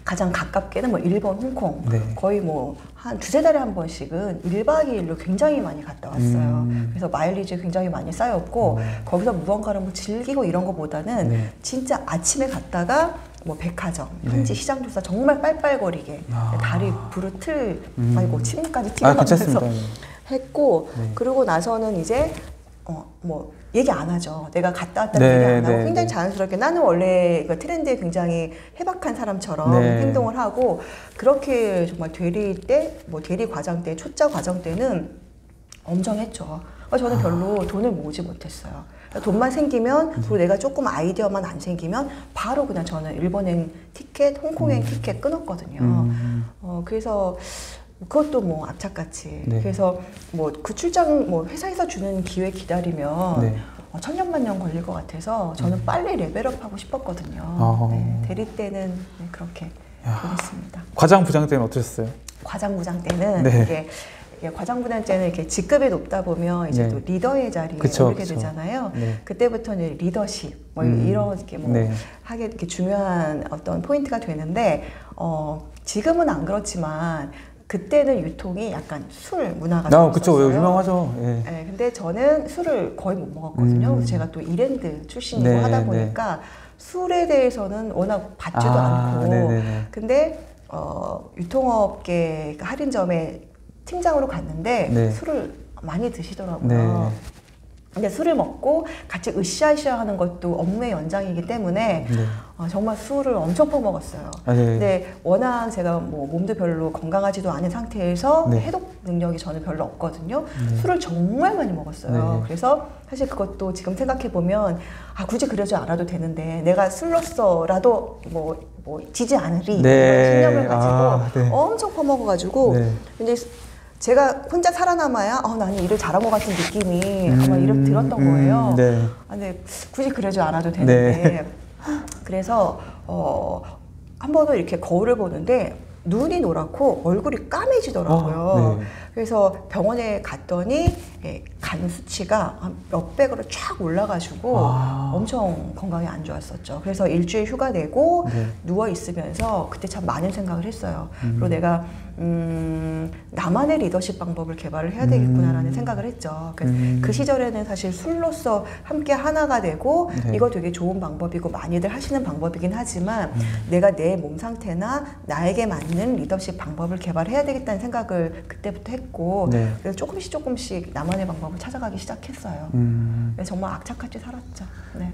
가장 가깝게는 뭐 일본, 홍콩 네. 거의 뭐 한 두세 달에 한 번씩은 1박 2일로 굉장히 많이 갔다 왔어요. 음. 그래서 마일리지 굉장히 많이 쌓였고 어. 거기서 무언가를 뭐 즐기고 이런 거보다는 네. 진짜 아침에 갔다가 뭐 백화점, 현지 네. 시장 조사 정말 빨빨거리게 아. 다리 부르틀 음. 아이고 침까지 아, 튀어나오면서 괜찮습니다. 했고 네. 그러고 나서는 이제 어 뭐 얘기 안 하죠. 내가 갔다 왔다는 네, 얘기 안 하고 네, 굉장히 네. 자연스럽게 나는 원래 그 트렌드에 굉장히 해박한 사람처럼 네. 행동을 하고 그렇게 정말 대리 때 뭐 대리 과정 때 초짜 과정 때는 엄정했죠. 어, 저는 별로 돈을 모으지 못했어요. 그러니까 돈만 생기면 그리고 내가 조금 아이디어만 안 생기면 바로 그냥 저는 일본행 티켓, 홍콩행 티켓 끊었거든요. 음. 어, 그래서 그것도 뭐 악착같이. 네. 그래서 뭐 그 출장 뭐 회사에서 주는 기회 기다리면 네. 어, 천년만년 걸릴 것 같아서 저는 빨리 레벨업 하고 싶었거든요. 아. 네, 대리 때는 네, 그렇게 야. 보냈습니다. 과장 부장 때는 어떠셨어요? 과장 부장 때는 네. 이게, 이게 과장부장 때는 이렇게 직급이 높다 보면 이제 네. 또 리더의 자리에 그쵸, 오르게 그쵸. 되잖아요. 네. 그때부터는 리더십 뭐 음. 이렇게 뭐 네. 하게 이렇게 중요한 어떤 포인트가 되는데 어, 지금은 안 그렇지만 그때는 유통이 약간 술 문화가 아, 그쵸. 유명하죠. 예. 네, 근데 저는 술을 거의 못 먹었거든요. 음. 그래서 제가 또 이랜드 출신이고 네, 하다 네. 보니까 술에 대해서는 워낙 받지도 아, 않고 네네네. 근데 어, 유통업계 그 할인점에 팀장으로 갔는데 네. 술을 많이 드시더라고요. 네. 근데 술을 먹고 같이 으쌰으쌰 하는 것도 업무의 연장이기 때문에 네. 어, 정말 술을 엄청 퍼먹었어요. 아, 네. 근데 워낙 제가 뭐 몸도 별로 건강하지도 않은 상태에서 네. 해독 능력이 저는 별로 없거든요. 술을 정말 많이 먹었어요. 네. 그래서 사실 그것도 지금 생각해 보면 아 굳이 그러지 않아도 되는데 내가 술로서라도 뭐, 뭐 지지 않으리 네. 신념을 가지고 아, 네. 엄청 퍼먹어가지고 네. 근데 제가 혼자 살아남아야 어, 나는 일을 잘한 것 같은 느낌이 아마 이렇게 들었던 거예요. 음, 네. 아, 근데 굳이 그러지 않아도 되는데 그래서 어, 한 번은 이렇게 거울을 보는데 눈이 노랗고 얼굴이 까매지더라고요. 아, 네. 그래서 병원에 갔더니 예, 간 수치가 한 몇백으로 쫙 올라가지고 아. 엄청 건강이 안 좋았었죠. 그래서 일주일 휴가 내고 네. 누워 있으면서 그때 참 많은 생각을 했어요. 음. 그리고 내가 음, 나만의 리더십 방법을 개발을 해야 되겠구나라는 음. 생각을 했죠. 그, 음. 그 시절에는 사실 술로서 함께 하나가 되고 네. 이거 되게 좋은 방법이고 많이들 하시는 방법이긴 하지만 음. 내가 내 몸 상태나 나에게 맞는 리더십 방법을 개발해야 되겠다는 생각을 그때부터 했고 네. 그래서 조금씩 조금씩 나만의 방법을 찾아가기 시작했어요. 음. 그래서 정말 악착같이 살았죠. 네.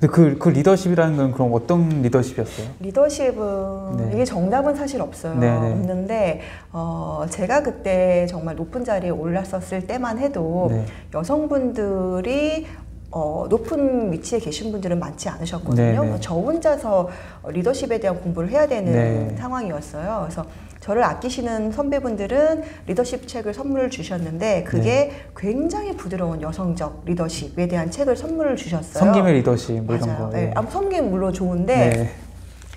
근데 그, 그 리더십이라는 건 그럼 어떤 리더십이었어요? 리더십은 네. 이게 정답은 사실 없어요. 네, 네. 없는데 어, 제가 그때 정말 높은 자리에 올랐었을 때만 해도 네. 여성분들이 어, 높은 위치에 계신 분들은 많지 않으셨거든요. 네, 네. 저 혼자서 리더십에 대한 공부를 해야 되는 네. 상황이었어요. 그래서 저를 아끼시는 선배분들은 리더십 책을 선물을 주셨는데 그게 네. 굉장히 부드러운 여성적 리더십에 대한 책을 선물을 주셨어요. 섬김의 리더십 뭐 이런. 거. 네. 예. 아, 섬김 물론 좋은데 네.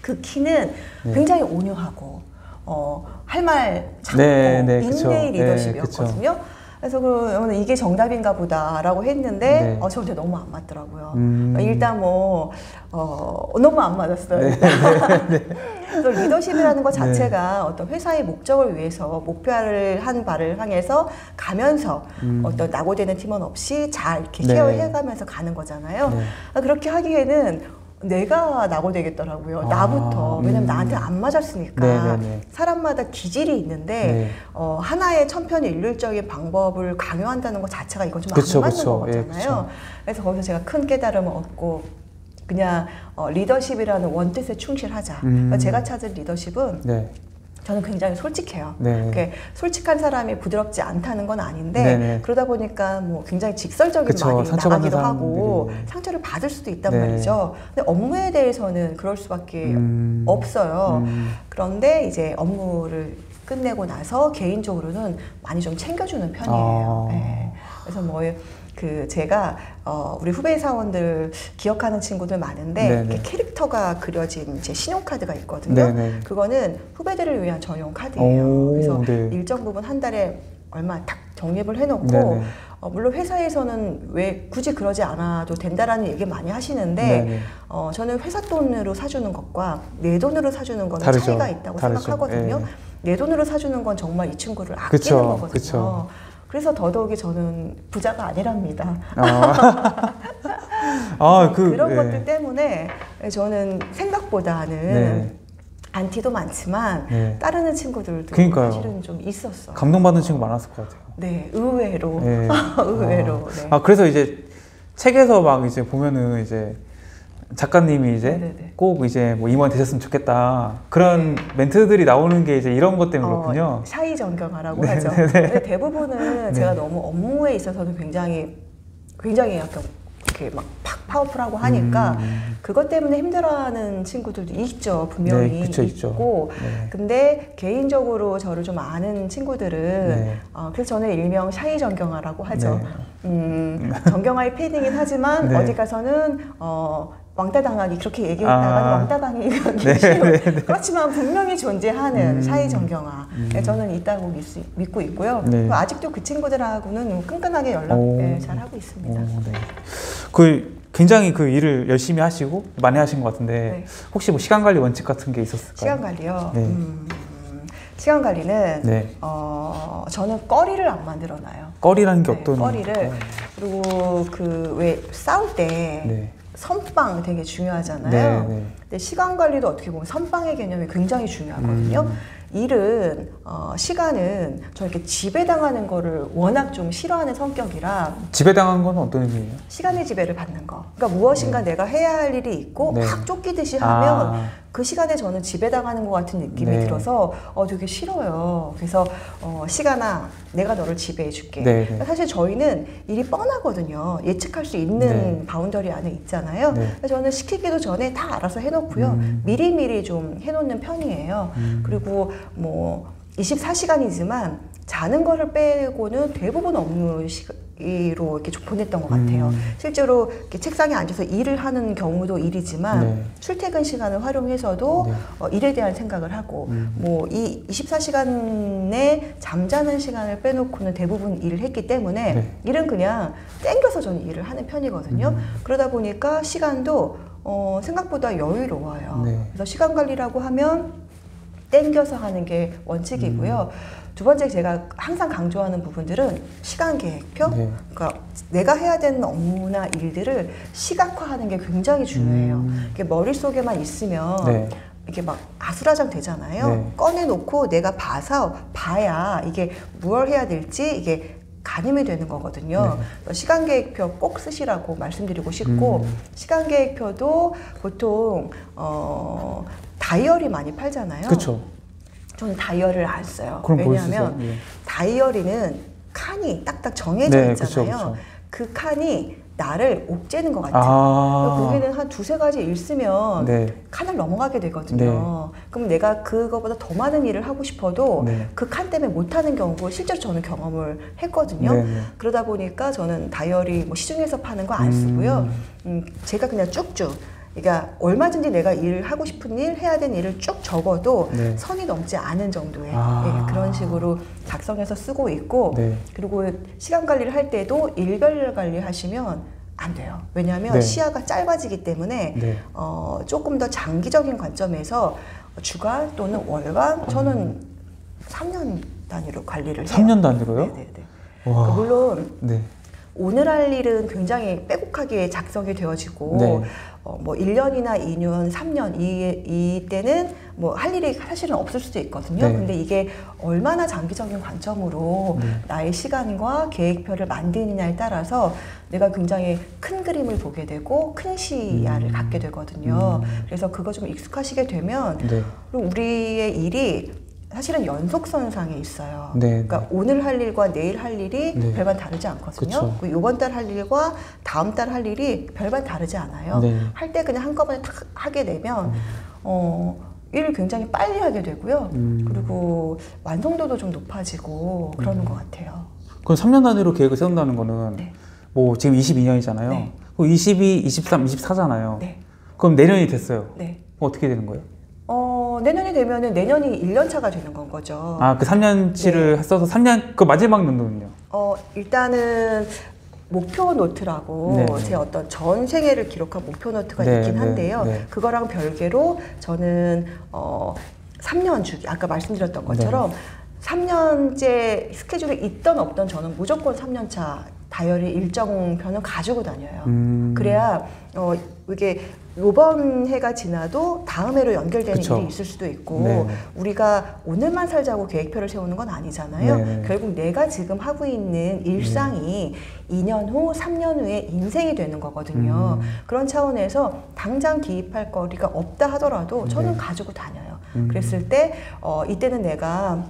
그 키는 네. 굉장히 온유하고 어, 할 말 참고 네, 네. 인내의 네, 리더십이었거든요. 그래서 그러면 이게 정답인가 보다라고 했는데 네. 어, 저한테 너무 안 맞더라고요. 음. 일단 뭐 어, 너무 안 맞았어요. 네. 일단. *laughs* 그래서 리더십이라는 것 자체가 어떤 회사의 목적을 위해서 목표를 한 바를 향해서 가면서 음. 어떤 낙오되는 팀원 없이 잘 이렇게 네. 케어해가면서 가는 거잖아요. 네. 아, 그렇게 하기에는 내가 낙오되겠더라고요. 아, 나부터. 왜냐면 음. 나한테 안 맞았으니까. 네, 네, 네. 사람마다 기질이 있는데 네. 어, 하나의 천편일률적인 방법을 강요한다는 것 자체가 이건 좀 안 맞는 그쵸. 거잖아요. 예. 그래서 거기서 제가 큰 깨달음을 얻고 그냥 어, 리더십이라는 원뜻에 충실하자. 음. 그러니까 제가 찾은 리더십은 네. 저는 굉장히 솔직해요. 네. 솔직한 사람이 부드럽지 않다는 건 아닌데 네네. 그러다 보니까 뭐 굉장히 직설적인 그쵸, 말이 나가기도 하고. 상처를 받을 수도 있단 네. 말이죠. 근데 업무에 대해서는 그럴 수밖에 음. 없어요. 음. 그런데 이제 업무를 끝내고 나서 개인적으로는 많이 좀 챙겨주는 편이에요. 아. 네. 그래서 뭐 그 제가 어 우리 후배 사원들 기억하는 친구들 많은데. 이렇게 캐릭터가 그려진 제 신용카드가 있거든요. 네네. 그거는 후배들을 위한 전용 카드예요. 오, 그래서 네. 일정 부분 한 달에 얼마 딱 적립을 해놓고 네네. 어, 물론 회사에서는 왜 굳이 그러지 않아도 된다라는 얘기 많이 하시는데 네네. 어, 저는 회사 돈으로 사주는 것과 내 돈으로 사주는 거는 다르죠. 차이가 있다고 다르죠. 생각하거든요. 예. 내 돈으로 사주는 건 정말 이 친구를 아끼는 그쵸, 거거든요. 그쵸. 그래서 더더욱이 저는 부자가 아니랍니다. 아, *laughs* 아, 그, 그런 예. 것들 때문에 저는 생각보다는 네. 안티도 많지만 네. 따르는 친구들도 그러니까요. 사실은 좀 있었어. 감동받는 친구 많았을 것 같아요. 네, 의외로. 예. *laughs* 의외로. 아, 네. 아, 그래서 이제 책에서 막 이제 보면은 이제 작가님이 이제 네네네. 꼭 이제 뭐 임원 되셨으면 좋겠다 그런 네. 멘트들이 나오는 게 이제 이런 것 때문에 그렇군요. 어, 사이 정경하라고 네, 하죠. 네, 네. 근데 대부분은 네. 제가 너무 업무에 있어서는 굉장히 굉장히 약간 이렇게 막 팍 파워풀하고 하니까 음. 그것 때문에 힘들어하는 친구들도 있죠. 분명히 네, 그쵸. 있고. 네. 근데 개인적으로 저를 좀 아는 친구들은 네. 어, 그래서 저는 일명 샤이 정경화라고 하죠. 네. 음, 정경화의 팬이긴 하지만 네. 어디 가서는 어, 왕따 당하기 그렇게 얘기했다가 아. 왕따 당하기 *laughs* 네, 쉬운 네, 그렇지만 분명히 존재하는 음. 샤이 정경화 음. 네, 저는 있다고 믿수, 믿고 있고요. 네. 아직도 그 친구들하고는 끈끈하게 연락 오. 네, 잘 하고 있습니다. 오, 네. 그 굉장히 그 일을 열심히 하시고 많이 하신 것 같은데 네. 혹시 뭐 시간 관리 원칙 같은 게 있었을까요? 시간 관리요. 네. 음, 시간 관리는 네. 어, 저는 꺼리를 안 만들어 놔요. 꺼리라는 게 네, 어떤? 꺼리를 거? 그리고 그 왜 싸울 때 네. 선빵 되게 중요하잖아요. 네, 네. 근데 시간 관리도 어떻게 보면 선빵의 개념이 굉장히 중요하거든요. 음. 일은 어, 시간은 저 이렇게 지배당하는 거를 워낙 좀 싫어하는 성격이라 지배당한 건 어떤 의미예요? 시간의 지배를 받는 거. 그러니까 무엇인가 내가 해야 할 일이 있고 네. 막 쫓기듯이 하면 아, 그 시간에 저는 지배당하는 것 같은 느낌이 네. 들어서 어, 되게 싫어요. 그래서 어, 시간아, 내가 너를 지배해 줄게. 네, 네. 그러니까 사실 저희는 일이 뻔하거든요. 예측할 수 있는 네. boundary 안에 있잖아요. 네. 저는 시키기도 전에 다 알아서 해놓고요. 음. 미리미리 좀 해놓는 편이에요. 음. 그리고 뭐 24시간이지만 자는 거를 빼고는 대부분 업무 시간으로 이렇게 좀 보냈던 것 같아요. 음. 실제로 이렇게 책상에 앉아서 일을 하는 경우도 일이지만 네. 출퇴근 시간을 활용해서도 네. 어, 일에 대한 생각을 하고 음. 뭐이 24시간에 잠자는 시간을 빼놓고는 대부분 일을 했기 때문에 네. 일은 그냥 땡겨서 저는 일을 하는 편이거든요. 음. 그러다 보니까 시간도 어, 생각보다 여유로워요. 네. 그래서 시간 관리라고 하면 땡겨서 하는 게 원칙이고요. 두 번째 제가 항상 강조하는 부분들은 시간 계획표. 네. 그러니까 내가 해야 되는 업무나 일들을 시각화하는 게 굉장히 중요해요. 음. 이게 머릿속에만 있으면 네. 이게 막 아수라장 되잖아요. 네. 꺼내놓고 내가 봐서 봐야 이게 무얼 해야 될지 이게 가늠이 되는 거거든요. 네. 그래서 시간 계획표 꼭 쓰시라고 말씀드리고 싶고 음. 시간 계획표도 보통 어, 다이어리 많이 팔잖아요. 그렇죠. 저는 다이어리를 안 써요. 왜냐하면? 예. 다이어리는 칸이 딱딱 정해져 네, 그쵸, 있잖아요. 그쵸. 그 칸이 나를 옥죄는 것 같아요. 아, 거기는 한 두세 가지 일 쓰면 네. 칸을 넘어가게 되거든요. 그럼 내가 그거보다 더 많은 일을 하고 싶어도 네. 그칸 때문에 못하는 경우 실제로 저는 경험을 했거든요. 네, 네. 그러다 보니까 저는 다이어리 뭐 시중에서 파는 거안 음. 쓰고요. 음, 제가 그냥 쭉쭉. 그러니까 얼마든지 내가 일을 하고 싶은 일, 해야 되는 일을 쭉 적어도 네. 선이 넘지 않은 정도의 아. 예, 그런 식으로 작성해서 쓰고 있고 네. 그리고 시간 관리를 할 때도 일별 관리하시면 안 돼요. 왜냐하면 네. 시야가 짧아지기 때문에 네. 어, 조금 더 장기적인 관점에서 주간 또는 월간 저는 3년 단위로 관리를 해요. 3년 단위로요? 네네네. 와. 물론 네. 오늘 할 일은 굉장히 빼곡하게 작성이 되어지고 네. 어, 뭐 1년이나 2년, 3년 이, 이때는 뭐 할 일이 사실은 없을 수도 있거든요. 네. 근데 이게 얼마나 장기적인 관점으로 네. 나의 시간과 계획표를 만드느냐에 따라서 내가 굉장히 큰 그림을 보게 되고 큰 시야를 음. 갖게 되거든요. 음. 그래서 그거 좀 익숙하시게 되면 네. 우리의 일이 사실은 연속선상에 있어요. 네. 그러니까 오늘 할 일과 내일 할 일이 네. 별반 다르지 않거든요. 그 이번 달 할 일과 다음 달 할 일이 별반 다르지 않아요. 네. 할때 그냥 한꺼번에 탁 하게 되면 어, 일을 굉장히 빨리 하게 되고요. 음. 그리고 완성도도 좀 높아지고 그러는 것 같아요. 그럼 3년 단위로 계획을 세운다는 거는 네. 뭐 지금 22년이잖아요. 네. 그 22, 23, 24잖아요. 네. 그럼 내년이 됐어요. 네. 어떻게 되는 거예요? 어, 내년이 되면은 내년이 1년 차가 되는 건 거죠. 아, 그 3년치를 써서 3년 그 마지막 연도는요? 어, 일단은 목표 노트라고 네. 제 어떤 전 생애를 기록한 목표 노트가 네, 있긴 네, 한데요. 네. 그거랑 별개로 저는 어, 3년 주기 아까 말씀드렸던 네. 것처럼 3년째 스케줄이 있던 없던 저는 무조건 3년 차 다이어리 일정표는 가지고 다녀요. 음. 그래야 어, 이게 요번 해가 지나도 다음 해로 연결되는 그쵸. 일이 있을 수도 있고 네. 우리가 오늘만 살자고 계획표를 세우는 건 아니잖아요. 네. 결국 내가 지금 하고 있는 일상이 2년 후, 3년 후에 인생이 되는 거거든요. 음. 그런 차원에서 당장 기입할 거리가 없다 하더라도 저는 네. 가지고 다녀요. 음. 그랬을 때 어, 이때는 내가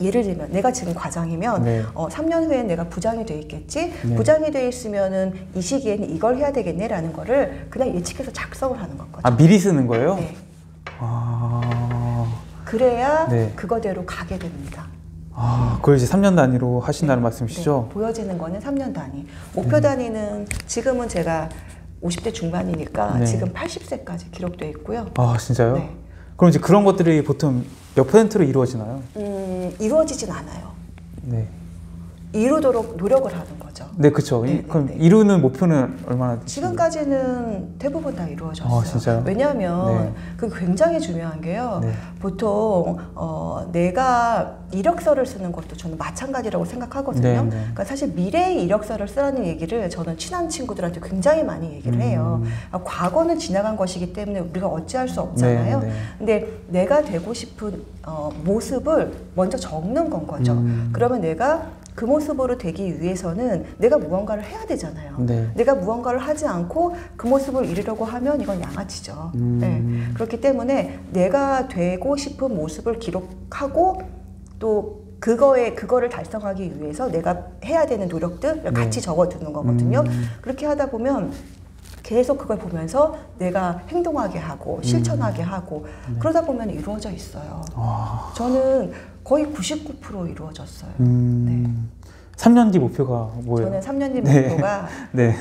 예를 들면 내가 지금 과장이면 네. 어, 3년 후에 내가 부장이 돼 있겠지. 네. 부장이 돼 있으면은 이 시기에는 이걸 해야 되겠네라는 거를 그냥 예측해서 작성을 하는 건 거죠. 아, 미리 쓰는 거예요? 네. 아. 그래야 네. 그거대로 가게 됩니다. 아, 그걸 이제 3년 단위로 하신다는 말씀이시죠? 네, 보여지는 거는 3년 단위. 목표 단위는 지금은 제가 50대 중반이니까 네. 지금 80세까지 기록돼 있고요. 아, 진짜요? 네. 그럼 이제 그런 것들이 보통 몇 퍼센트로 이루어지나요? 음, 이루어지진 않아요. 네. 이루도록 노력을 하는 거죠. 네, 그렇죠. 네, 네, 그럼 네. 이루는 목표는 얼마나? 지금까지는 대부분 다 이루어졌어요. 아, 진짜요? 왜냐하면 네. 그게 굉장히 중요한 게요. 네. 보통 어, 내가 이력서를 쓰는 것도 저는 마찬가지라고 생각하거든요. 네, 네. 그러니까 사실 미래의 이력서를 쓰라는 얘기를 저는 친한 친구들한테 굉장히 많이 얘기를 해요. 음. 아, 과거는 지나간 것이기 때문에 우리가 어찌할 수 없잖아요. 근데 내가 되고 싶은 어, 모습을 먼저 적는 건 거죠. 음. 그러면 내가 그 모습으로 되기 위해서는 내가 무언가를 해야 되잖아요. 네. 내가 무언가를 하지 않고 그 모습을 이루려고 하면 이건 양아치죠. 음. 네. 그렇기 때문에 내가 되고 싶은 모습을 기록하고 또 그거에 그거를 달성하기 위해서 내가 해야 되는 노력들 을 같이 적어두는 거거든요. 음. 그렇게 하다 보면 계속 그걸 보면서 내가 행동하게 하고 실천하게 하고 그러다 보면 이루어져 있어요. 와. 저는 거의 99% 이루어졌어요. 음. 3년 뒤 목표가 뭐예요? 저는 3년 뒤 네. 목표가 네.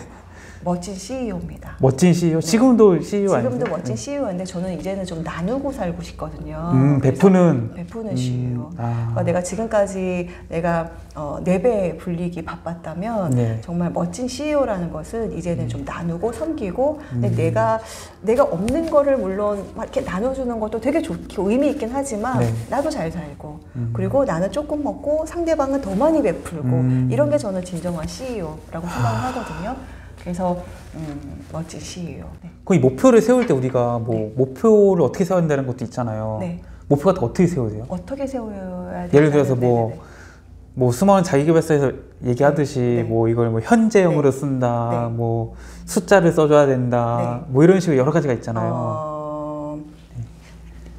멋진 CEO입니다. 멋진 CEO. 지금도 CEO 아니세요? 지금도 멋진 CEO인데 저는 이제는 좀 나누고 살고 싶거든요. 음, 베푸는 베푸는 음, CEO. 아. 그러니까 내가 지금까지 내가 어, 네배 불리기 바빴다면 네. 음. 정말 멋진 CEO라는 것은 이제는 좀 나누고 섬기고 근데 내가 내가 없는 거를 물론 막 이렇게 나눠주는 것도 되게 좋게 의미 있긴 하지만 네. 나도 잘 살고 그리고 나는 조금 먹고 상대방은 더 많이 베풀고 음. 이런 게 저는 진정한 CEO라고 생각을 하거든요. 그래서 음, 멋진 CEO. 네. 그이 목표를 세울 때 우리가 뭐 목표를 어떻게 세워야 된다는 것도 있잖아요. 네. 목표 같은 거 어떻게 세우세요? 어떻게 세워야 예를 들어서 뭐, 네네네. 뭐 수많은 자기계발서에서 얘기하듯이 네. 뭐 이걸 뭐 현재형으로 네. 쓴다, 네. 뭐 숫자를 써줘야 된다, 뭐 이런 식으로 여러 가지가 있잖아요. 어,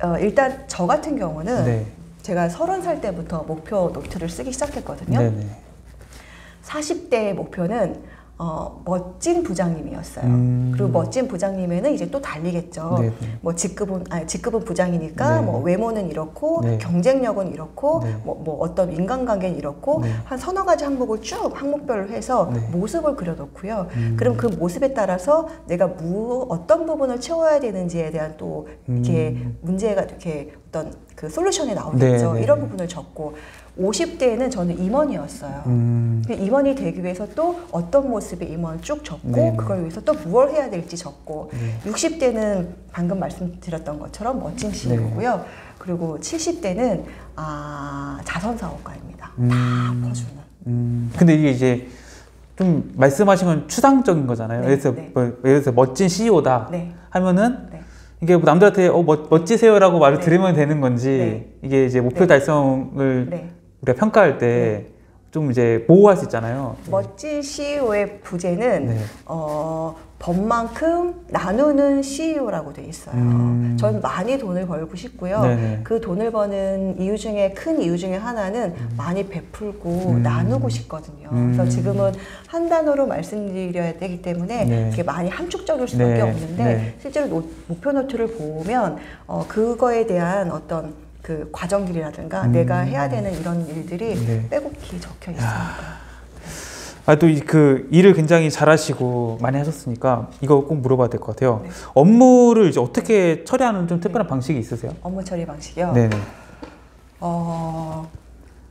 어, 일단 저 같은 경우는 네. 제가 서른 살 때부터 목표 노트를 쓰기 시작했거든요. 네네. 40대의 목표는 어, 멋진 부장님이었어요. 음. 그리고 멋진 부장님에는 이제 또 달리겠죠. 네네. 뭐 직급은 아니 직급은 부장이니까 네. 뭐 외모는 이렇고 네. 경쟁력은 이렇고 네. 뭐, 뭐 어떤 인간관계는 이렇고 네. 한 서너 가지 항목을 쭉 항목별로 해서 네. 모습을 그려놓고요. 음. 그럼 그 모습에 따라서 내가 무 어떤 부분을 채워야 되는지에 대한 또 이렇게 음. 문제가 이렇게 어떤 그 솔루션이 나오겠죠. 네, 네. 이런 부분을 적고 50대에는 저는 임원이었어요. 음. 그 임원이 되기 위해서 또 어떤 모습의 임원을 쭉 적고 네, 네. 그걸 위해서 또 무엇 해야 될지 적고 네. 60대는 방금 말씀드렸던 것처럼 멋진 네. CEO고요. 그리고 70대는 아, 자선 사업가입니다. 다 음. 퍼주는. 음. 근데 이게 이제 좀 말씀하신 건 추상적인 거잖아요. 네, 그래서 네. 뭐, 예를 들어서 멋진 CEO다 네. 하면은 네. 이게 뭐 남들한테 어, 멋, 멋지세요라고 말을 네. 들으면 되는 건지 네. 이게 이제 목표 네. 달성을 네. 우리가 평가할 때 좀 이제 보호할 수 있잖아요. 멋진 CEO의 부제는 네. 어, 번만큼 나누는 CEO라고 돼 있어요. 음. 전 많이 돈을 벌고 싶고요. 네네. 그 돈을 버는 이유 중에 큰 이유 중에 하나는 많이 베풀고 음. 나누고 싶거든요. 음. 그래서 지금은 한 단어로 말씀드려야 되기 때문에 네. 이게 많이 함축적일 수밖에 네. 없는데 네. 실제로 노- 목표 노트를 보면 어, 그거에 대한 어떤 그 과정들이라든가 음. 내가 해야 되는 이런 일들이 네. 빼곡히 적혀 있습니다. 아, 또 그 일을 굉장히 잘하시고 많이 하셨으니까 이거 꼭 물어봐야 될 것 같아요. 네. 업무를 이제 어떻게 처리하는 좀 특별한 방식이 있으세요? 업무 처리 방식이요. 네네. 어,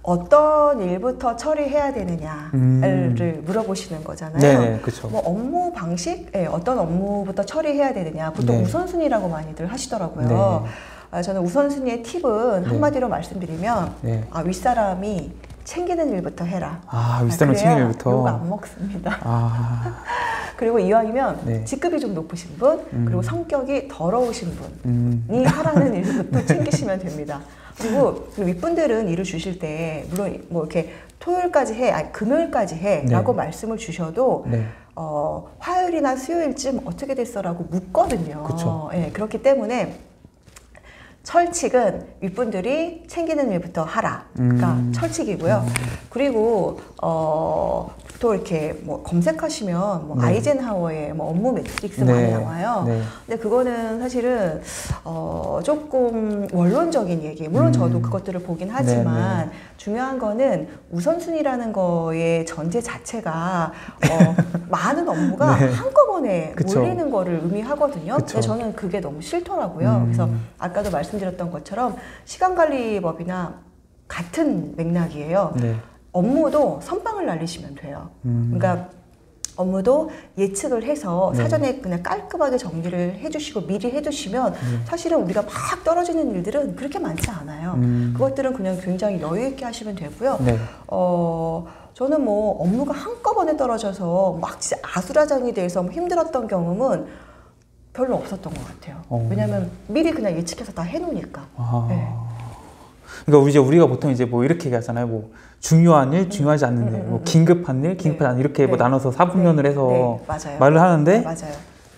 어떤 일부터 처리해야 되느냐를 음. 물어보시는 거잖아요. 네네, 그렇죠. 뭐 업무 방식, 네, 어떤 업무부터 처리해야 되느냐 보통 네. 우선순위라고 많이들 하시더라고요. 네. 아, 저는 우선순위의 팁은 네. 한마디로 말씀드리면 네. 아, 윗사람이 챙기는 일부터 해라. 아, 윗사람 그래야 챙기는 일부터. 욕 안 먹습니다. 아, *laughs* 그리고 이왕이면 네. 직급이 좀 높으신 분, 음. 그리고 성격이 더러우신 분, 음. 이 하라는 일부터 챙기시면 됩니다. 그리고 그 윗분들은 일을 주실 때 물론 뭐 이렇게 토요일까지 해, 아니 금요일까지 해라고 네. 말씀을 주셔도 네. 어, 화요일이나 수요일쯤 어떻게 됐어라고 묻거든요. 그쵸. 예, 그렇기 때문에 철칙은 윗분들이 챙기는 일부터 하라. 그러니까 음. 철칙이고요. 그리고 어, 또 이렇게 뭐 검색하시면 뭐 네. 아이젠하워의 뭐 업무 매트릭스 네. 많이 나와요. 네. 근데 그거는 사실은 어, 조금 원론적인 얘기. 물론 음. 저도 그것들을 보긴 하지만 네, 중요한 거는 우선순위라는 거의 전제 자체가 어, *laughs* 많은 업무가 네. 한꺼번에 그쵸. 몰리는 거를 의미하거든요. 그쵸. 근데 저는 그게 너무 싫더라고요. 음. 그래서 아까도 말씀드렸던 것처럼 시간 관리법이나 같은 맥락이에요. 네. 업무도 선빵을 날리시면 돼요. 음. 그러니까 업무도 예측을 해서 네. 사전에 그냥 깔끔하게 정리를 해주시고 미리 해두시면 음. 사실은 우리가 막 떨어지는 일들은 그렇게 많지 않아요. 음. 그것들은 그냥 굉장히 여유 있게 하시면 되고요. 네. 어, 저는 뭐 업무가 한꺼번에 떨어져서 막 진짜 아수라장이 돼서 뭐 힘들었던 경험은 별로 없었던 것 같아요. 어. 왜냐하면 미리 그냥 예측해서 다 해놓으니까. 아. 네. 그러니까 우리 이제 우리가 보통 이제 뭐 이렇게 얘기하잖아요. 뭐 중요한 일, 중요하지 않는 일, 음, 음, 뭐 음. 긴급한 일, 긴급한 일 이렇게 뭐 네. 나눠서 사분면을 해서 네. 말을 하는데 네.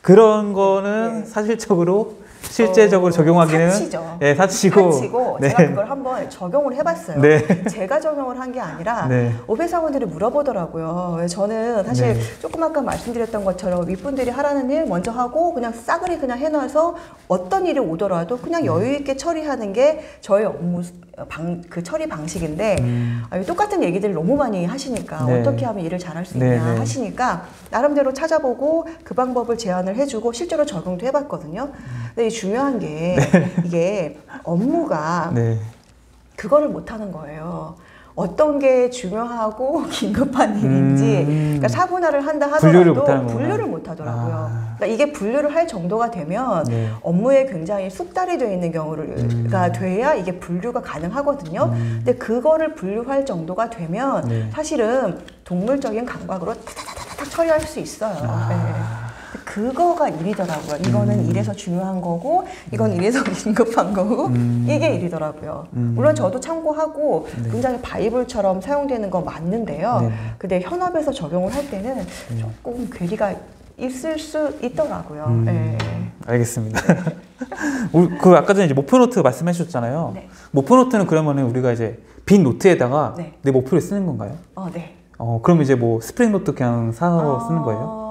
그런 거는 네. 사실적으로 실제적으로 어, 적용하기는 사치죠. 예, 사치고 사치고 네. 제가 그걸 한번 적용을 해봤어요. 네. 제가 적용을 한 게 아니라 네. 오배사원들이 물어보더라고요. 왜 저는 사실 네. 조금 아까 말씀드렸던 것처럼 윗분들이 하라는 일 먼저 하고 그냥 싸그리 그냥 해놔서 어떤 일이 오더라도 그냥 여유 있게 처리하는 게 저의 업무 방, 그 처리 방식인데 음. 아, 똑같은 얘기들을 너무 많이 하시니까 네. 어떻게 하면 일을 잘할 수 네, 있냐 네. 하시니까 나름대로 찾아보고 그 방법을 제안을 해주고 실제로 적용도 해봤거든요. 근데 이 중요한 게 이게 업무가 네. 그거를 못하는 거예요. 어떤 게 중요하고 *laughs* 긴급한 일인지 음. 그러니까 사고나를 한다 분류를 하더라도 거구나. 분류를 못 하더라고요. 아. 그러니까 이게 분류를 할 정도가 되면 네. 업무에 굉장히 숙달이 되어 있는 경우가 음. 돼야 이게 분류가 가능하거든요. 음. 근데 그거를 분류할 정도가 되면 네. 사실은 동물적인 감각으로 타타타타닥 처리할 수 있어요. 아. 네. 그거가 일이더라고요. 이거는 음. 이래서 중요한 거고, 이건 이래서 *laughs* 긴급한 거고, 음. 이게 일이더라고요. 음. 물론 저도 참고하고 네. 굉장히 바이블처럼 사용되는 거 맞는데요. 네. 근데 현업에서 적용을 할 때는 조금 괴리가 있을 수 있더라고요. 음. 네. 알겠습니다. *laughs* 그 아까 전에 이제 목표 노트 말씀해 주셨잖아요. 네. 목표 노트는 그러면은 우리가 이제 빈 노트에다가 네. 내 목표를 쓰는 건가요? 어, 네. 어, 그럼 이제 뭐 스프링 노트 그냥 사서 어, 쓰는 거예요?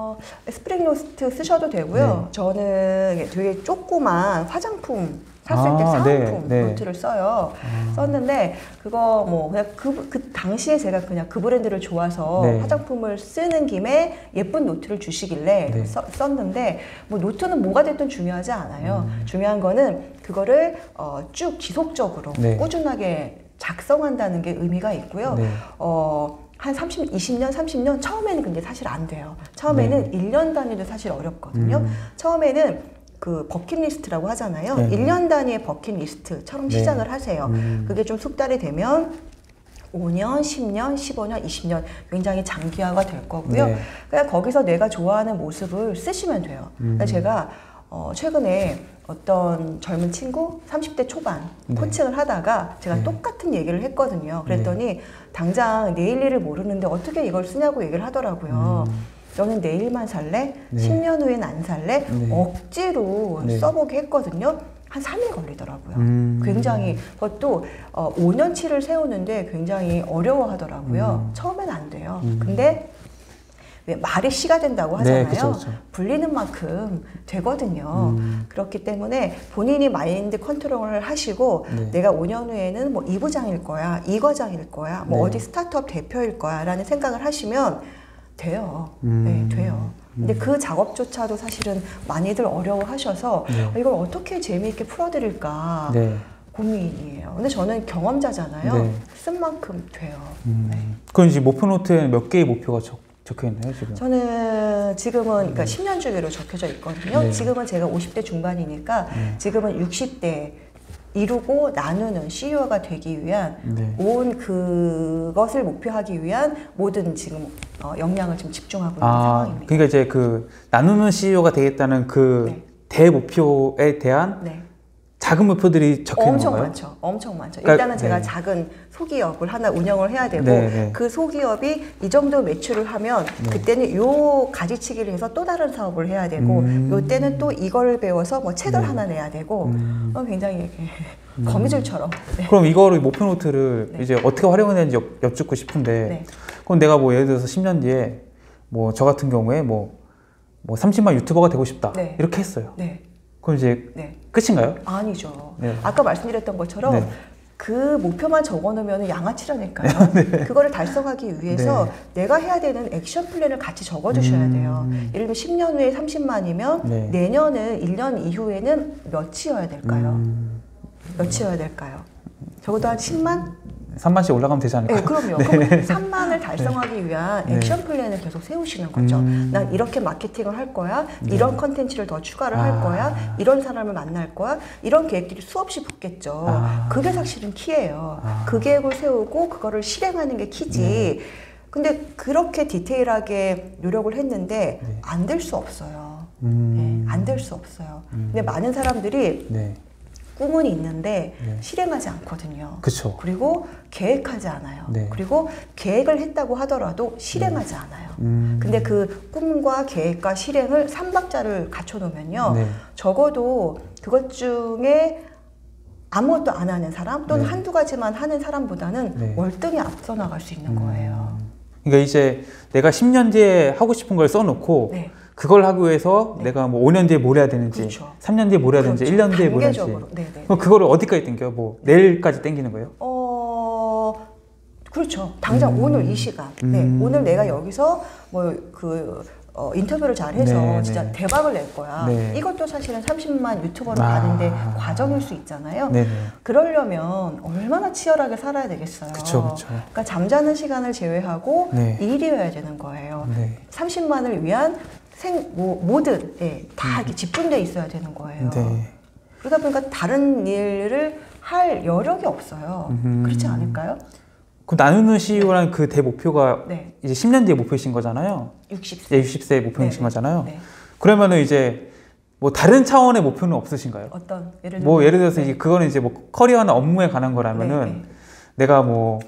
스프링 노트 쓰셔도 되고요. 네. 저는 되게 조그만 화장품 샀을 때 아, 사은품 네, 네. 노트를 써요. 썼는데 그거 뭐 그냥 그, 그 당시에 제가 그냥 그 브랜드를 좋아서 네. 화장품을 쓰는 김에 예쁜 노트를 주시길래 네. 써- 썼는데 뭐 노트는 뭐가 됐든 중요하지 않아요. 음. 중요한 거는 그거를 어, 쭉 지속적으로 네. 꾸준하게 작성한다는 게 의미가 있고요. 네. 어, 한 30, 20년, 30년 처음에는 근데 사실 안 돼요. 처음에는 1년 단위도 사실 어렵거든요. 음. 처음에는 그 버킷리스트라고 하잖아요. 네. 1년 단위의 버킷리스트처럼 네. 시작을 하세요. 음. 그게 좀 숙달이 되면 5년, 10년, 15년, 20년 굉장히 장기화가 될 거고요. 네. 그냥 거기서 내가 좋아하는 모습을 쓰시면 돼요. 음. 그래서 제가 어, 최근에 어떤 젊은 친구 30대 초반 네. 코칭을 하다가 제가 네. 똑같은 얘기를 했거든요. 그랬더니 당장 내일 일을 모르는데 어떻게 이걸 쓰냐고 얘기를 하더라고요. 음. 너는 내일만 살래? 네. 10년 후엔 안 살래? 네. 억지로 네. 써보게 했거든요. 한 3일 걸리더라고요. 음. 굉장히 그것도 어, 5년치를 세우는데 굉장히 어려워하더라고요. 음. 처음엔 안 돼요. 음. 근데 왜 말이 씨가 된다고 네, 하잖아요. 그쵸, 그쵸. 불리는 만큼 되거든요. 음. 그렇기 때문에 본인이 마인드 컨트롤을 하시고 네. 내가 5년 후에는 뭐 2부장일 거야, 2과장일 거야, 뭐 네. 어디 스타트업 대표일 거야라는 생각을 하시면 돼요. 음. 네, 돼요. 근데 그 작업조차도 사실은 많이들 어려워하셔서 네. 아, 이걸 어떻게 재미있게 풀어드릴까 네. 고민이에요. 근데 저는 경험자잖아요. 네. 쓴 만큼 돼요. 음. 그럼 이제 목표 노트에는 몇 개의 목표가 적, 적혀 있나요 지금? 저는 지금은 그러니까 10년 주기로 적혀져 있거든요. 네. 지금은 제가 50대 중반이니까 네. 지금은 60대 이루고 나누는 CEO가 되기 위한 네. 온 그것을 목표하기 위한 모든 지금 어, 역량을 지금 집중하고 있는 아, 상황입니다. 그러니까 이제 그 나누는 CEO가 되겠다는 그 네. 대목표에 대한 네. 작은 목표들이 적혀 있는 엄청 건가요? 많죠. 엄청 많죠. 그러니까, 일단은 제가 네. 작은 소기업을 하나 운영을 해야 되고 네, 네. 그 소기업이 이 정도 매출을 하면 네. 그때는 요 가지치기를 해서 또 다른 사업을 해야 되고 음. 요 때는 또 이걸 배워서 뭐 책을 네. 하나 내야 되고 음. 어, 굉장히 이렇게 거미줄처럼 네. 그럼 이거를 목표 노트를 네. 이제 어떻게 활용해야 되는지 여, 쭙고 싶은데 네. 그럼 내가 뭐 예를 들어서 10년 뒤에 뭐 저 같은 경우에 뭐, 뭐 30만 유튜버가 되고 싶다 네. 이렇게 했어요. 네. 그럼 이제 네. 끝인가요? 아니죠. 네. 아까 말씀드렸던 것처럼 네. 그 목표만 적어놓으면 양아치라니까요. *laughs* 그거를 달성하기 위해서 내가 해야 되는 액션 플랜을 같이 적어주셔야 음. 돼요. 예를 들면 10년 후에 30만이면 네. 내년은 1년 이후에는 몇이어야 될까요? 음, 몇이어야 될까요? 적어도 한 10만? 3만씩 올라가면 되지 않을까? 네, 그럼요. 그럼 *laughs* 3만을 달성하기 위한 네. 액션 플랜을 계속 세우시는 거죠. 음. 난 이렇게 마케팅을 할 거야. 네. 이런 컨텐츠를 더 추가를 아. 할 거야. 이런 사람을 만날 거야. 이런 계획들이 수없이 붙겠죠. 아. 그게 사실은 키예요. 아. 그 계획을 세우고 그거를 실행하는 게 키지. 네. 근데 그렇게 디테일하게 노력을 했는데 네. 안될 수 없어요. 음. 네, 안될 수 없어요. 음. 근데 많은 사람들이 네. 꿈은 있는데 네. 실행하지 않거든요. 그쵸. 그리고 계획하지 않아요. 네. 그리고 계획을 했다고 하더라도 실행하지 않아요. 음. 근데 그 꿈과 계획과 실행을 삼박자를 갖춰 놓으면요. 네. 적어도 그것 중에 아무것도 안 하는 사람 또는 네. 한두 가지만 하는 사람보다는 네. 월등히 앞서 나갈 수 있는 거예요. 그러니까 이제 내가 10년 뒤에 하고 싶은 걸 써놓고 네. 그걸 하기 위해서 네. 내가 뭐 5년 뒤에 뭘 해야 되는지, 그렇죠. 3년 뒤에 뭘 해야 되는지, 그렇죠. 1년 뒤에 뭘 해야 되는지. 네네. 그럼 그거를 어디까지 땡겨요? 뭐 내일까지 땡기는 거예요? 어 그렇죠. 당장 음. 오늘 이 시간. 네, 음. 오늘 내가 여기서 뭐그 어, 인터뷰를 잘 해서 네, 진짜 네. 대박을 낼 거야. 네. 이것도 사실은 30만 유튜버로 아. 가는데 과정일 수 있잖아요. 네네. 그러려면 얼마나 치열하게 살아야 되겠어요. 그쵸, 그쵸. 그러니까 잠자는 시간을 제외하고 네. 일이어야 되는 거예요. 네. 30만을 위한 생, 뭐, 모든, 예, 다 이렇게 집중돼 있어야 되는 거예요. 음. 네. 그러다 보니까 다른 일을 할 여력이 없어요. 음. 그렇지 않을까요? 그 나누는 CEO라는 그 대목표가 네. 이제 10년 뒤에 목표이신 거잖아요. 60세. 이제 60세 목표이신 네, 거잖아요. 네. 그러면은 이제 뭐 다른 차원의 목표는 없으신가요? 어떤 예를 들면 뭐 예를 들어서 이제 그거는 이제 뭐 커리어나 업무에 관한 거라면은 네, 네. 내가 뭐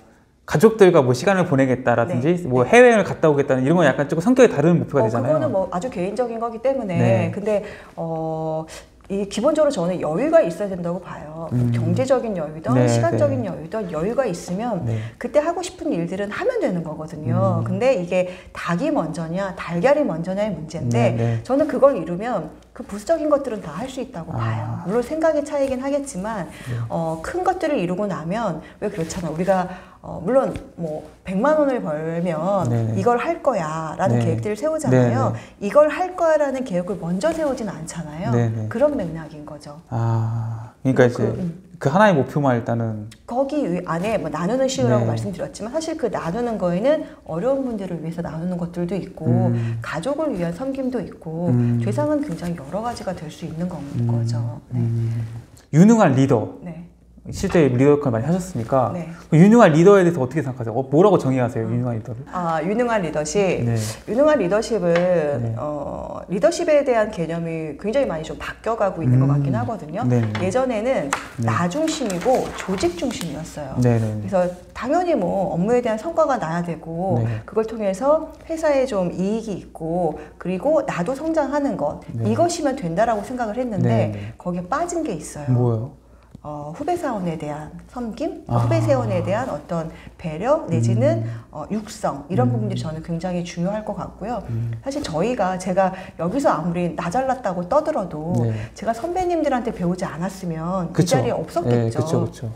가족들과 뭐 시간을 보내겠다라든지 네, 뭐 네. 해외여행을 갔다 오겠다는 이런 건 약간 조금 성격이 다른 목표가 어, 되잖아요. 그거는 뭐 아주 개인적인 거기 때문에 네. 근데 어. 이 기본적으로 저는 여유가 있어야 된다고 봐요. 음. 경제적인 여유든 네, 시간적인 네. 여유든 여유가 있으면 네. 그때 하고 싶은 일들은 하면 되는 거거든요. 음. 근데 이게 닭이 먼저냐 달걀이 먼저냐의 문제인데 네, 네. 저는 그걸 이루면 그 부수적인 것들은 다 할 수 있다고 아. 봐요. 물론 생각의 차이긴 하겠지만 어, 큰 것들을 이루고 나면 왜 그렇잖아. 우리가 어, 물론 뭐 100만 원을 벌면 네, 네. 이걸 할 거야라는 네. 계획들을 세우잖아요. 네, 이걸 할 거야라는 계획을 먼저 세우진 않잖아요. 네, 네. 그런 맥락인 거죠. 아, 그러니까 이제 그, 음. 그 하나의 목표만 일단은 거기 위- 안에 뭐 나누는 시유라고 네. 말씀드렸지만 사실 그 나누는 거에는 어려운 분들을 위해서 나누는 것들도 있고 음. 가족을 위한 섬김도 있고 음. 대상은 굉장히 여러 가지가 될 수 있는 건 음, 거죠. 네. 음, 유능한 리더 네. 실제 리더 역할 많이 하셨으니까 네. 그 유능한 리더에 대해서 어떻게 생각하세요? 어, 뭐라고 정의하세요? 유능한 리더를? 아 유능한 리더십. 네. 유능한 리더십은 네. 어, 리더십에 대한 개념이 굉장히 많이 좀 바뀌어가고 있는 것 음. 같긴 하거든요. 네. 예전에는 네. 나 중심이고 조직 중심이었어요. 네네. 그래서 당연히 뭐 업무에 대한 성과가 나야 되고 네. 그걸 통해서 회사에 좀 이익이 있고 그리고 나도 성장하는 것 네. 이것이면 된다라고 생각을 했는데 네, 네. 거기에 빠진 게 있어요. 뭐요? 어, 후배 사원에 대한 섬김, 아. 후배 사원에 대한 어떤 배려 내지는 음. 어, 육성 이런 음. 부분들이 저는 굉장히 중요할 것 같고요. 음. 사실 저희가 제가 여기서 아무리 나 잘났다고 떠들어도 네. 제가 선배님들한테 배우지 않았으면 이 그쵸. 자리에 없었겠죠. 네, 그쵸, 그쵸.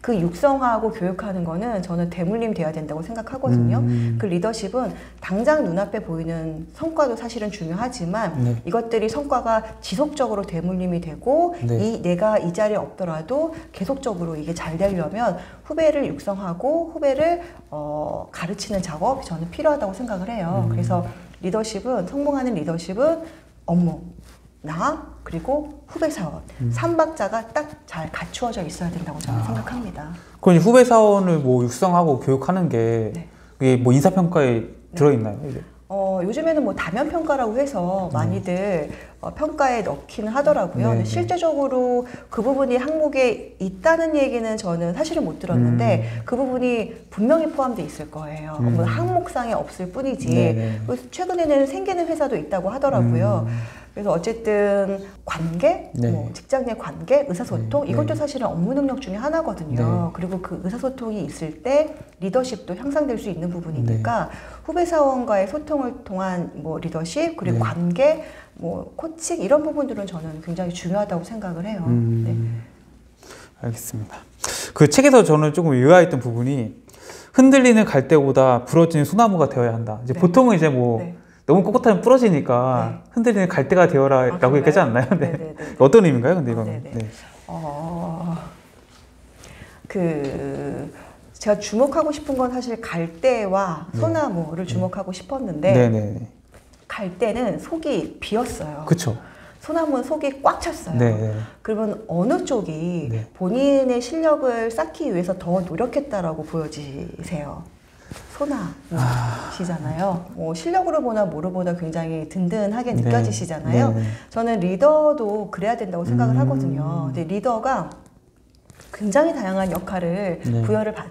그 육성하고 교육하는 거는 저는 대물림 돼야 된다고 생각하거든요. 음. 그 리더십은 당장 눈앞에 보이는 성과도 사실은 중요하지만 네. 이것들이 성과가 지속적으로 대물림이 되고 네. 이 내가 이 자리에 없더라도 계속적으로 이게 잘 되려면 후배를 육성하고 후배를 어, 가르치는 작업이 저는 필요하다고 생각을 해요. 음. 그래서 리더십은 성공하는 리더십은 업무 나 그리고 후배 사원 음. 삼박자가 딱 잘 갖추어져 있어야 된다고 저는 아. 생각합니다. 그럼 이제 후배 사원을 뭐 육성하고 교육하는 게 네. 이게 뭐 인사평가에 들어있나요? 이게? 어, 요즘에는 뭐 다면 평가라고 해서 많이들 어, 평가에 넣기는 하더라고요. 네, 근데 네. 실제적으로 그 부분이 항목에 있다는 얘기는 저는 사실은 못 들었는데 그 부분이 분명히 포함돼 있을 거예요. 음. 뭐 항목상에 없을 뿐이지. 네, 네. 그래서 최근에는 생기는 회사도 있다고 하더라고요. 음. 그래서 어쨌든 관계, 네. 뭐 직장 내 관계, 의사소통 네, 이것도 네. 사실은 업무 능력 중에 하나거든요. 네. 그리고 그 의사소통이 있을 때 리더십도 향상될 수 있는 부분이니까 네. 후배 사원과의 소통을 통한 뭐 리더십 그리고 네. 관계, 뭐 코칭 이런 부분들은 저는 굉장히 중요하다고 생각을 해요. 네. 음, 알겠습니다. 그 책에서 저는 조금 의아했던 부분이 흔들리는 갈대보다 부러지는 소나무가 되어야 한다. 이제 네. 보통은 이제 뭐 네. 너무 꼿꼿하면 부러지니까 네. 흔들리는 갈대가 아, 되어라라고 그런가요? 얘기하지 않나요? 네. 네네네. 어떤 의미인가요? 근데 아, 이거는. 네. 어, 그 제가 주목하고 싶은 건 사실 갈대와 네. 소나무를 주목하고 싶었는데 네네. 갈대는 속이 비었어요. 그쵸. 소나무는 속이 꽉 찼어요. 네네. 그러면 어느 쪽이 네. 본인의 실력을 쌓기 위해서 더 노력했다라고 보여지세요? 소나시잖아요. 뭐 실력으로 보나 뭐로 보나 굉장히 든든하게 네. 느껴지시잖아요. 네네. 저는 리더도 그래야 된다고 생각을 음. 하거든요. 근데 리더가 굉장히 다양한 역할을 네. 부여를 받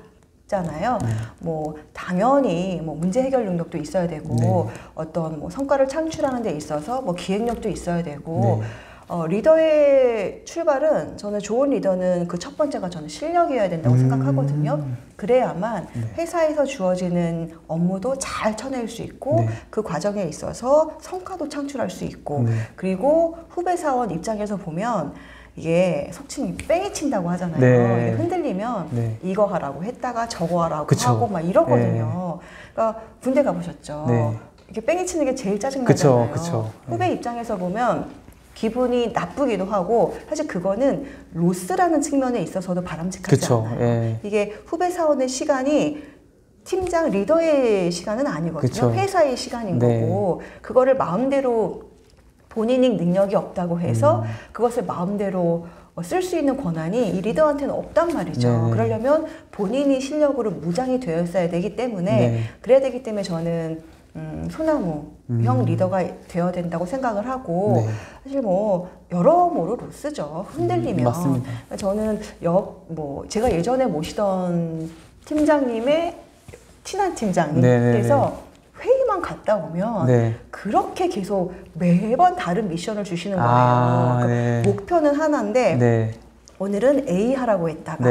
잖아요. 네. 뭐 당연히 뭐 문제 해결 능력도 있어야 되고 네. 어떤 뭐 성과를 창출하는 데 있어서 뭐 기획력도 있어야 되고 네. 어, 리더의 출발은 저는 좋은 리더는 그 첫 번째가 저는 실력이어야 된다고 음. 생각하거든요. 그래야만 네. 회사에서 주어지는 업무도 잘 쳐낼 수 있고 네. 그 과정에 있어서 성과도 창출할 수 있고 네. 그리고 후배 사원 입장에서 보면 이게 속칭 뺑이 친다고 하잖아요. 네. 흔들리면 네. 이거 하라고 했다가 저거 하라고 그쵸. 하고 막 이러거든요. 그러니까 군대 가보셨죠. 네. 이게 뺑이 치는 게 제일 짜증나잖아요. 그쵸, 그쵸. 후배 입장에서 보면 기분이 나쁘기도 하고 사실 그거는 로스라는 측면에 있어서도 바람직하지 그쵸. 않아요. 예. 이게 후배 사원의 시간이 팀장 리더의 시간은 아니거든요. 그쵸. 회사의 시간인 네. 거고 그거를 마음대로 본인이 능력이 없다고 해서 음. 그것을 마음대로 쓸 수 있는 권한이 이 리더한테는 없단 말이죠. 네네. 그러려면 본인이 실력으로 무장이 되어 있어야 되기 때문에 네. 그래야 되기 때문에 저는 음, 소나무형 음. 리더가 되어야 된다고 생각을 하고 네. 사실 뭐 여러모로 로스죠. 흔들리면 음, 맞습니다. 저는 옆 뭐 제가 예전에 모시던 팀장님의 친한 팀장님께서 회의만 갔다 오면 네. 그렇게 계속 매번 다른 미션을 주시는 거예요. 아, 그러니까 네. 목표는 하나인데 네. 오늘은 A 하라고 했다가.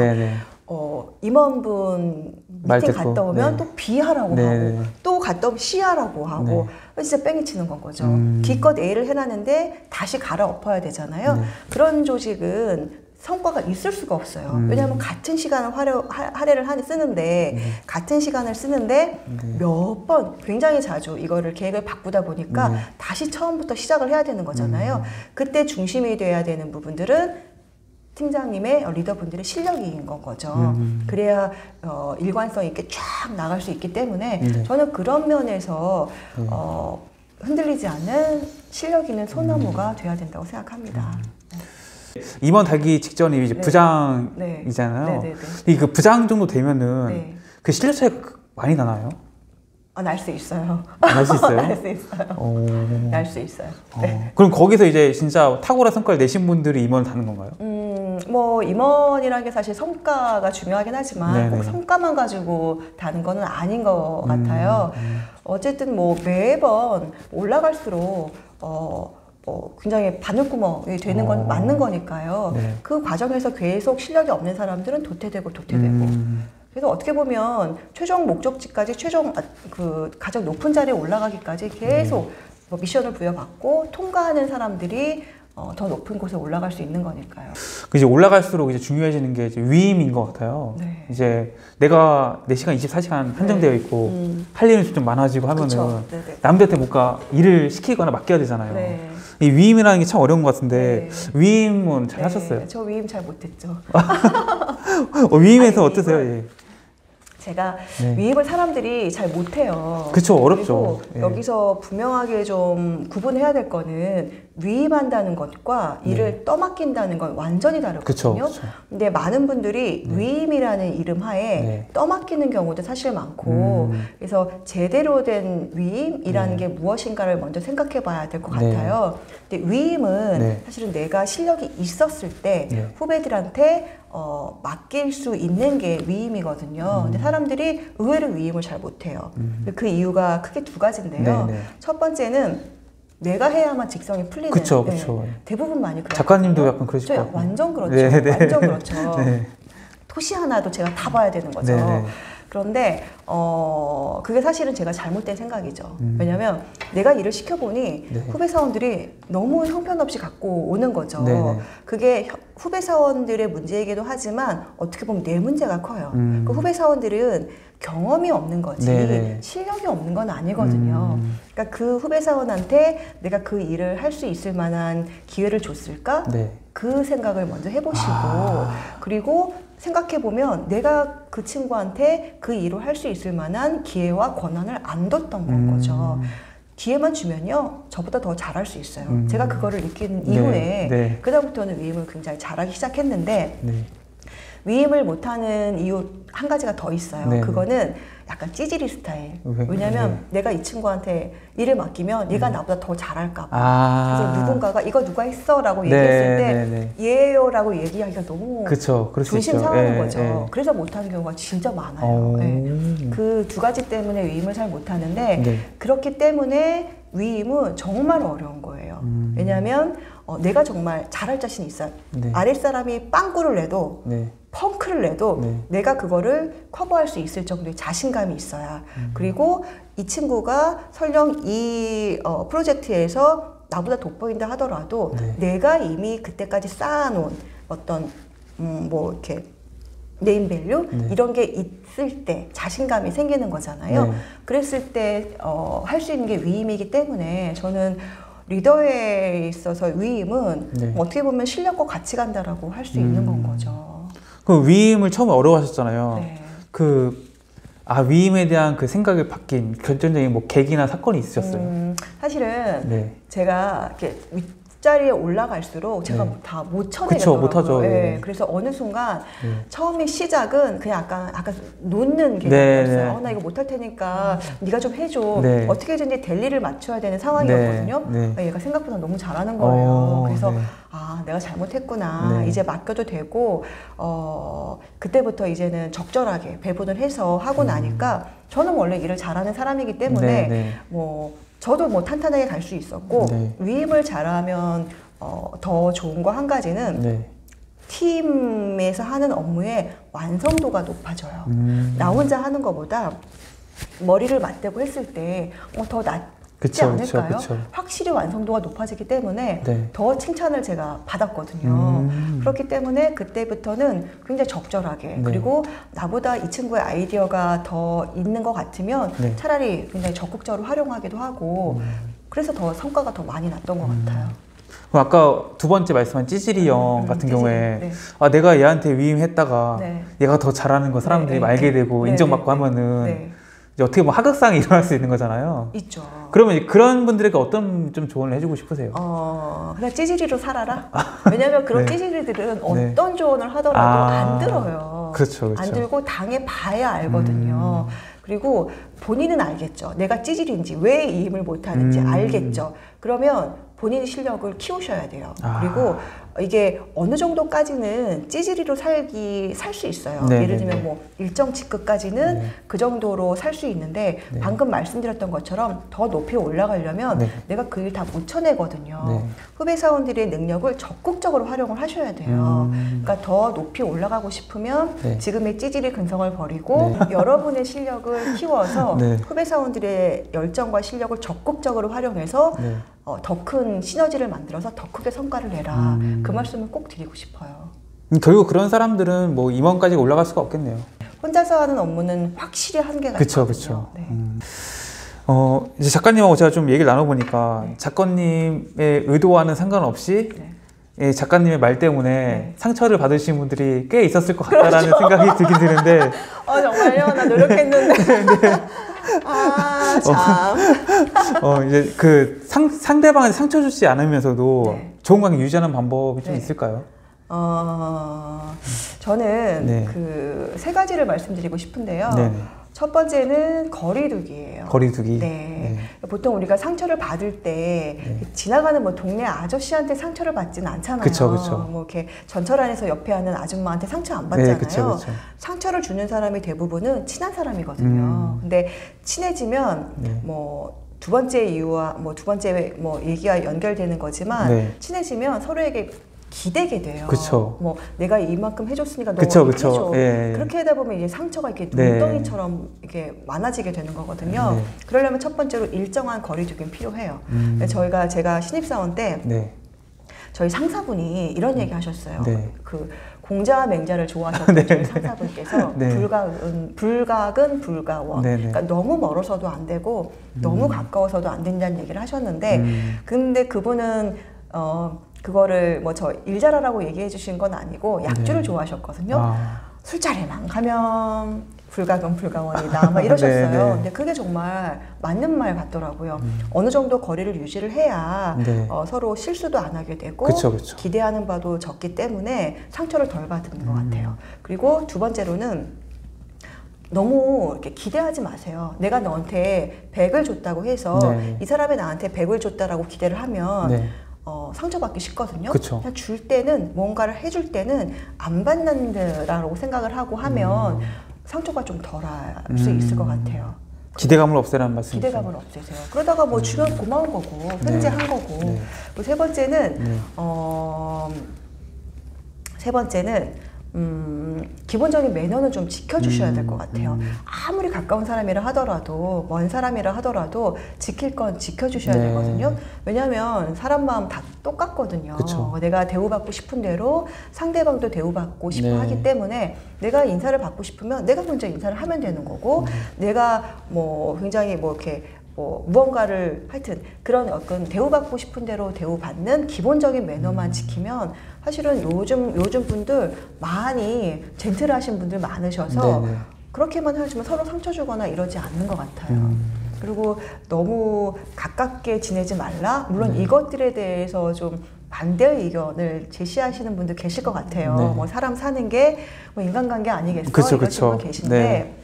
어, 임원분 말 미팅 갔다 오면 네. 또 B 하라고 네, 하고 네. 또 갔다 오면 C 하라고 하고 진짜 뺑이 치는 건 거죠. 음. 기껏 A를 해놨는데 다시 갈아 엎어야 되잖아요. 네. 그런 조직은 성과가 있을 수가 없어요. 음. 왜냐하면 같은 시간을 하- 할애를 하니 쓰는데 네. 같은 시간을 쓰는데 네. 몇번 굉장히 자주 이거를 계획을 바꾸다 보니까 네. 다시 처음부터 시작을 해야 되는 거잖아요. 음. 그때 중심이 돼야 되는 부분들은 팀장님의 어, 리더분들의 실력인 건 거죠. 음. 그래야 어, 일관성 있게 쫙 나갈 수 있기 때문에 네. 저는 그런 면에서 네. 어, 흔들리지 않는 실력 있는 음. 소나무가 돼야 된다고 생각합니다. 이번 달기 직전이 이제 네. 부장이잖아요. 네, 네, 네. 근데 그 부장 정도 되면은 네. 그 실력 차이가 많이 나나요? 아, 날 수 있어요. 날수 있어요? *laughs* 날 수 있어요. 어. 날수 있어요. 어. 네. 그럼 거기서 이제 진짜 탁월한 성과를 내신 분들이 임원을 다는 건가요? 음, 뭐 임원이라는 게 사실 성과가 중요하긴 하지만 네네. 꼭 성과만 가지고 다는 거는 아닌 것 음, 같아요. 음. 어쨌든 뭐 매번 올라갈수록 어, 어, 굉장히 바늘구멍이 되는 건 어. 맞는 거니까요. 네. 그 과정에서 계속 실력이 없는 사람들은 도태되고 도태되고. 음. 그래서 어떻게 보면 최종 목적지까지 최종 아, 그 가장 높은 자리에 올라가기까지 계속 네. 뭐 미션을 부여받고 통과하는 사람들이 어, 더 높은 곳에 올라갈 수 있는 거니까요. 그 이제 올라갈수록 이제 중요해지는 게 이제 위임인 것 같아요. 네. 이제 내가 4시간, 24시간 한정되어 있고 음. 할 일은 좀 많아지고 하면은. 네네. 남들한테 뭔가 일을 시키거나 맡겨야 되잖아요. 네. 이 위임이라는 게 참 어려운 것 같은데 네. 위임은 잘 네, 하셨어요? 저 위임 잘 못했죠. *laughs* 어, 위임에서 아니, 어떠세요? 예. 제가 네. 위임을 사람들이 잘 못해요. 그쵸, 어렵죠. 예. 여기서 분명하게 좀 구분해야 될 거는 위임한다는 것과 일을 떠맡긴다는 건 완전히 네. 그쵸, 다르거든요. 그쵸. 근데 많은 분들이 위임이라는 이름 하에 네. 떠맡기는 경우도 사실 많고 음. 그래서 제대로 된 위임이라는 네. 게 무엇인가를 먼저 생각해 봐야 될것 네. 같아요. 근데 위임은 네. 사실은 내가 실력이 있었을 때 네. 후배들한테 어, 맡길 수 있는 게 위임이거든요. 근데 사람들이 의외로 위임을 잘 못해요. 음. 그 이유가 크게 두 가지인데요. 네, 네. 첫 번째는 내가 해야만 직성이 풀리는. 그쵸, 네. 그쵸. 대부분 많이 그래요. 작가님도 약간 그러실 저것 같아요. 완전 그렇죠. 네, 네. 완전 그렇죠. *laughs* 네. 토시 하나도 제가 다 봐야 되는 거죠. 네, 네. 그런데 어 그게 사실은 제가 잘못된 생각이죠. 음. 왜냐하면 내가 일을 시켜보니 네. 후배 사원들이 너무 형편없이 갖고 오는 거죠. 네, 네. 그게 혀- 후배 사원들의 문제이기도 하지만 어떻게 보면 내 문제가 커요. 음. 그 후배 사원들은 경험이 없는 거지 네, 네. 실력이 없는 건 아니거든요. 음. 그러니까 그 후배 사원한테 내가 그 일을 할 수 있을 만한 기회를 줬을까? 네. 그 생각을 먼저 해보시고 아. 그리고 생각해 보면 내가 그 친구한테 그 일을 할 수 있을 만한 기회와 권한을 안 뒀던 건 음. 거죠. 기회만 주면요, 저보다 더 잘할 수 있어요. 음. 제가 그거를 느낀 네, 이후에 네. 그다음부터는 위임을 굉장히 잘하기 시작했는데 네. 위임을 못하는 이유 한 가지가 더 있어요. 네. 그거는 약간 찌질이 스타일. 왜? 왜냐면 네. 내가 이 친구한테 일을 맡기면 얘가 나보다 더 잘할까 봐. 아. 그래서 누군가가 이거 누가 했어라고 네, 얘기했을 때 네, 네. 얘예요라고 얘기하기가 너무 그쵸. 조심. 상하는 예, 거죠. 예. 그래서 못하는 경우가 진짜 많아요. 어. 예. 그두 가지 때문에 위임을 잘 못하는데 네. 그렇기 때문에 위임은 정말 어려운 거예요. 음. 왜냐하면 어, 내가 정말 잘할 자신이 있어요. 네. 아랫사람이 빵꾸를 내도 네. 펑크를 내도 네. 내가 그거를 커버할 수 있을 정도의 자신감이 있어야 음. 그리고 이 친구가 설령 이 어, 프로젝트에서 나보다 돋보인다 하더라도 네. 내가 이미 그때까지 쌓아놓은 어떤 음, 뭐 이렇게 네임밸류 네. 이런 게 있을 때 자신감이 생기는 거잖아요. 네. 그랬을 때 어, 할 수 있는 게 위임이기 때문에 저는 리더에 있어서 위임은 네. 뭐 어떻게 보면 실력과 같이 간다라고 할 수 있는 건 거죠. 그 위임을 처음에 어려워하셨잖아요. 네. 그, 아, 위임에 대한 그 생각을 바뀐 결정적인 뭐 계기나 사건이 있으셨어요? 음, 사실은 네. 제가 이렇게 윗 자리에 올라갈수록 제가 네. 다못 그쵸, 쳐내겠더라고요. 못하죠. 예, 네. 그래서 어느 순간 네. 처음에 시작은 그냥 약간 약간 놓는 네, 개념이었어요. 네. 어, 나 이거 못할 테니까 네가 좀 해줘. 네. 어떻게든지 될 일을 맞춰야 되는 상황이었거든요. 네, 네. 얘가 생각보다 너무 잘하는 거예요. 어, 그래서 네. 아 내가 잘못했구나. 네. 이제 맡겨도 되고 어 그때부터 이제는 적절하게 배분을 해서 하고 나니까 저는 원래 일을 잘하는 사람이기 때문에 음. 네, 네. 뭐 저도 뭐 탄탄하게 갈 수 있었고 네. 위임을 잘하면 어, 더 좋은 거 한 가지는 네. 팀에서 하는 업무의 완성도가 높아져요. 음. 나 혼자 하는 것보다 머리를 맞대고 했을 때 더 낫지 그쵸, 않을까요? 그쵸. 확실히 완성도가 높아지기 때문에 네. 더 칭찬을 제가 받았거든요. 음. 그렇기 때문에 그때부터는 굉장히 적절하게 네. 그리고 나보다 이 친구의 아이디어가 더 있는 것 같으면 네. 차라리 굉장히 적극적으로 활용하기도 하고 음. 그래서 더 성과가 더 많이 났던 것 같아요. 그럼 아까 두 번째 말씀한 찌질이 형 음, 같은 찌질이, 경우에 네. 아 내가 얘한테 위임했다가 네. 얘가 더 잘하는 거 사람들이 네, 알게 네. 되고 네, 인정받고. 하면은 네, 이제 어떻게 보면 하극상이 *laughs* 일어날 수 있는 거잖아요. 있죠. 그러면 그런 분들에게 어떤 좀 조언을 해주고 싶으세요? 어, 그냥 찌질이로 살아라. 왜냐면 그런 *laughs* 네. 찌질이들은 네. 어떤 조언을 하더라도 아, 안 들어요. 그렇죠, 그렇죠. 안 들고 당해 봐야 알거든요. 음. 그리고 본인은 알겠죠. 내가 찌질인지 왜이 힘을 못하는지 음. 알겠죠. 그러면 본인 실력을 키우셔야 돼요. 아. 그리고 이게 어느 정도까지는 찌질이로 살기 살 수 있어요. 네, 예를 네, 들면 네. 뭐 일정 직급까지는 네. 그 정도로 살 수 있는데 네. 방금 말씀드렸던 것처럼 더 높이 올라가려면 네. 내가 그 일 다 못 쳐내거든요. 네. 후배 사원들의 능력을 적극적으로 활용을 하셔야 돼요. 음. 그러니까 더 높이 올라가고 싶으면 네. 지금의 찌질이 근성을 버리고 *laughs* *laughs* 여러분의 실력을 키워서 네. 후배 사원들의 열정과 실력을 적극적으로 활용해서 네. 어, 더큰 시너지를 만들어서 더 크게 성과를 내라. 음. 그 말씀을 꼭 드리고 싶어요. 음, 결국 그런 사람들은 뭐 임원까지 올라갈 수가 없겠네요. 혼자서 하는 업무는 확실히 한계가 그쵸, 있거든요. 그쵸. 네. 음. 어, 이제 작가님하고 제가 좀 얘기를 나눠보니까 네. 작가님의 의도와는 상관없이 네. 예, 작가님의 말 때문에 네. 상처를 받으신 분들이 꽤 있었을 것 같다라는 생각이 들긴 드는데 *laughs* 어 정말요? 나 노력했는데. *laughs* 네, 아 *laughs* 참. 어, 이제 그 상, 상대방한테 상처 주지 않으면서도 네. 좋은 관계 유지하는 방법이 좀 네. 있을까요? 어, 저는 네. 그세 가지를 말씀드리고 싶은데요. 네네. 첫 번째는 거리두기예요. 거리두기. 네. 보통 우리가 상처를 받을 때 네. 지나가는 뭐 동네 아저씨한테 상처를 받지는 않잖아요. 그쵸, 그쵸. 뭐 이렇게 전철 안에서 옆에 하는 아줌마한테 상처 안 받잖아요. 네, 그쵸, 그쵸. 상처를 주는 사람이 대부분은 친한 사람이거든요. 음. 근데 친해지면 네. 뭐두 번째 이유와 뭐 두 번째 뭐 얘기가 연결되는 거지만 네. 친해지면 서로에게 기대게 돼요. 그쵸. 뭐 내가 이만큼 해줬으니까 너 그쵸, 그쵸. 해줘. 예, 예. 그렇게 하다 보면 이제 상처가 이렇게 네. 눈덩이처럼 이렇게 많아지게 되는 거거든요. 네. 그러려면 첫 번째로 일정한 거리두기는 필요해요. 음. 저희가 제가 신입사원 때 네. 저희 상사분이 이런 얘기 하셨어요. 네. 그 공자와 맹자를 좋아하셨던 저희 상사분께서 *laughs* 네. 불각은 불각은 불가워. 네, 네. 그러니까 너무 멀어서도 안 되고 너무 가까워서도 안 된다는 얘기를 하셨는데 음. 근데 그분은 어 그거를 뭐 저일 잘하라고 얘기해 주신 건 아니고 약주를 네. 좋아하셨거든요. 아, 술자리만 가면 불가금 불가원이다 막 *laughs* 이러셨어요. 네, 네. 근데 그게 정말 맞는 말 같더라고요. 어느 정도 거리를 유지를 해야 네. 어, 서로 실수도 안 하게 되고 그쵸, 그쵸. 기대하는 바도 적기 때문에 상처를 덜 받는 것 음. 같아요. 그리고 두 번째로는 너무 이렇게 기대하지 마세요. 내가 너한테 100을 줬다고 해서 네. 이 사람이 나한테 100을 줬다라고 기대를 하면 네. 어, 상처받기 쉽거든요. 그쵸. 그냥 줄 때는 뭔가를 해줄 때는 안 받는다라고 생각을 하고 하면 상처가 좀 덜할 수 음. 있을 것 같아요. 기대감을 없애라는 말씀이죠. 기대감을 없애세요. 그러다가 뭐 주면 고마운 거고 현재한 거고. 네. 그리고 세 번째는 네. 어, 세 번째는 음, 기본적인 매너는 좀 지켜주셔야 될 것 같아요. 음. 아무리 가까운 사람이라 하더라도 먼 사람이라 하더라도 지킬 건 지켜주셔야 네. 되거든요. 왜냐하면 사람 마음 다 똑같거든요. 그쵸. 내가 대우받고 싶은 대로 상대방도 대우받고 싶어 네. 하기 때문에 내가 인사를 받고 싶으면 내가 먼저 인사를 하면 되는 거고 내가 뭐 굉장히 뭐 이렇게 뭐 무언가를 하여튼 그런 어떤 대우받고 싶은 대로 대우받는 기본적인 매너만 지키면 사실은 요즘 요즘 분들 많이 젠틀하신 분들 많으셔서 네네. 그렇게만 하지만 서로 상처 주거나 이러지 않는 것 같아요. 음. 그리고 너무 가깝게 지내지 말라. 물론 네. 이것들에 대해서 좀 반대의 의견을 제시하시는 분들 계실 것 같아요. 네. 뭐 사람 사는 게 뭐 인간관계 아니겠어? 그쵸, 분 그쵸. 계신데 네.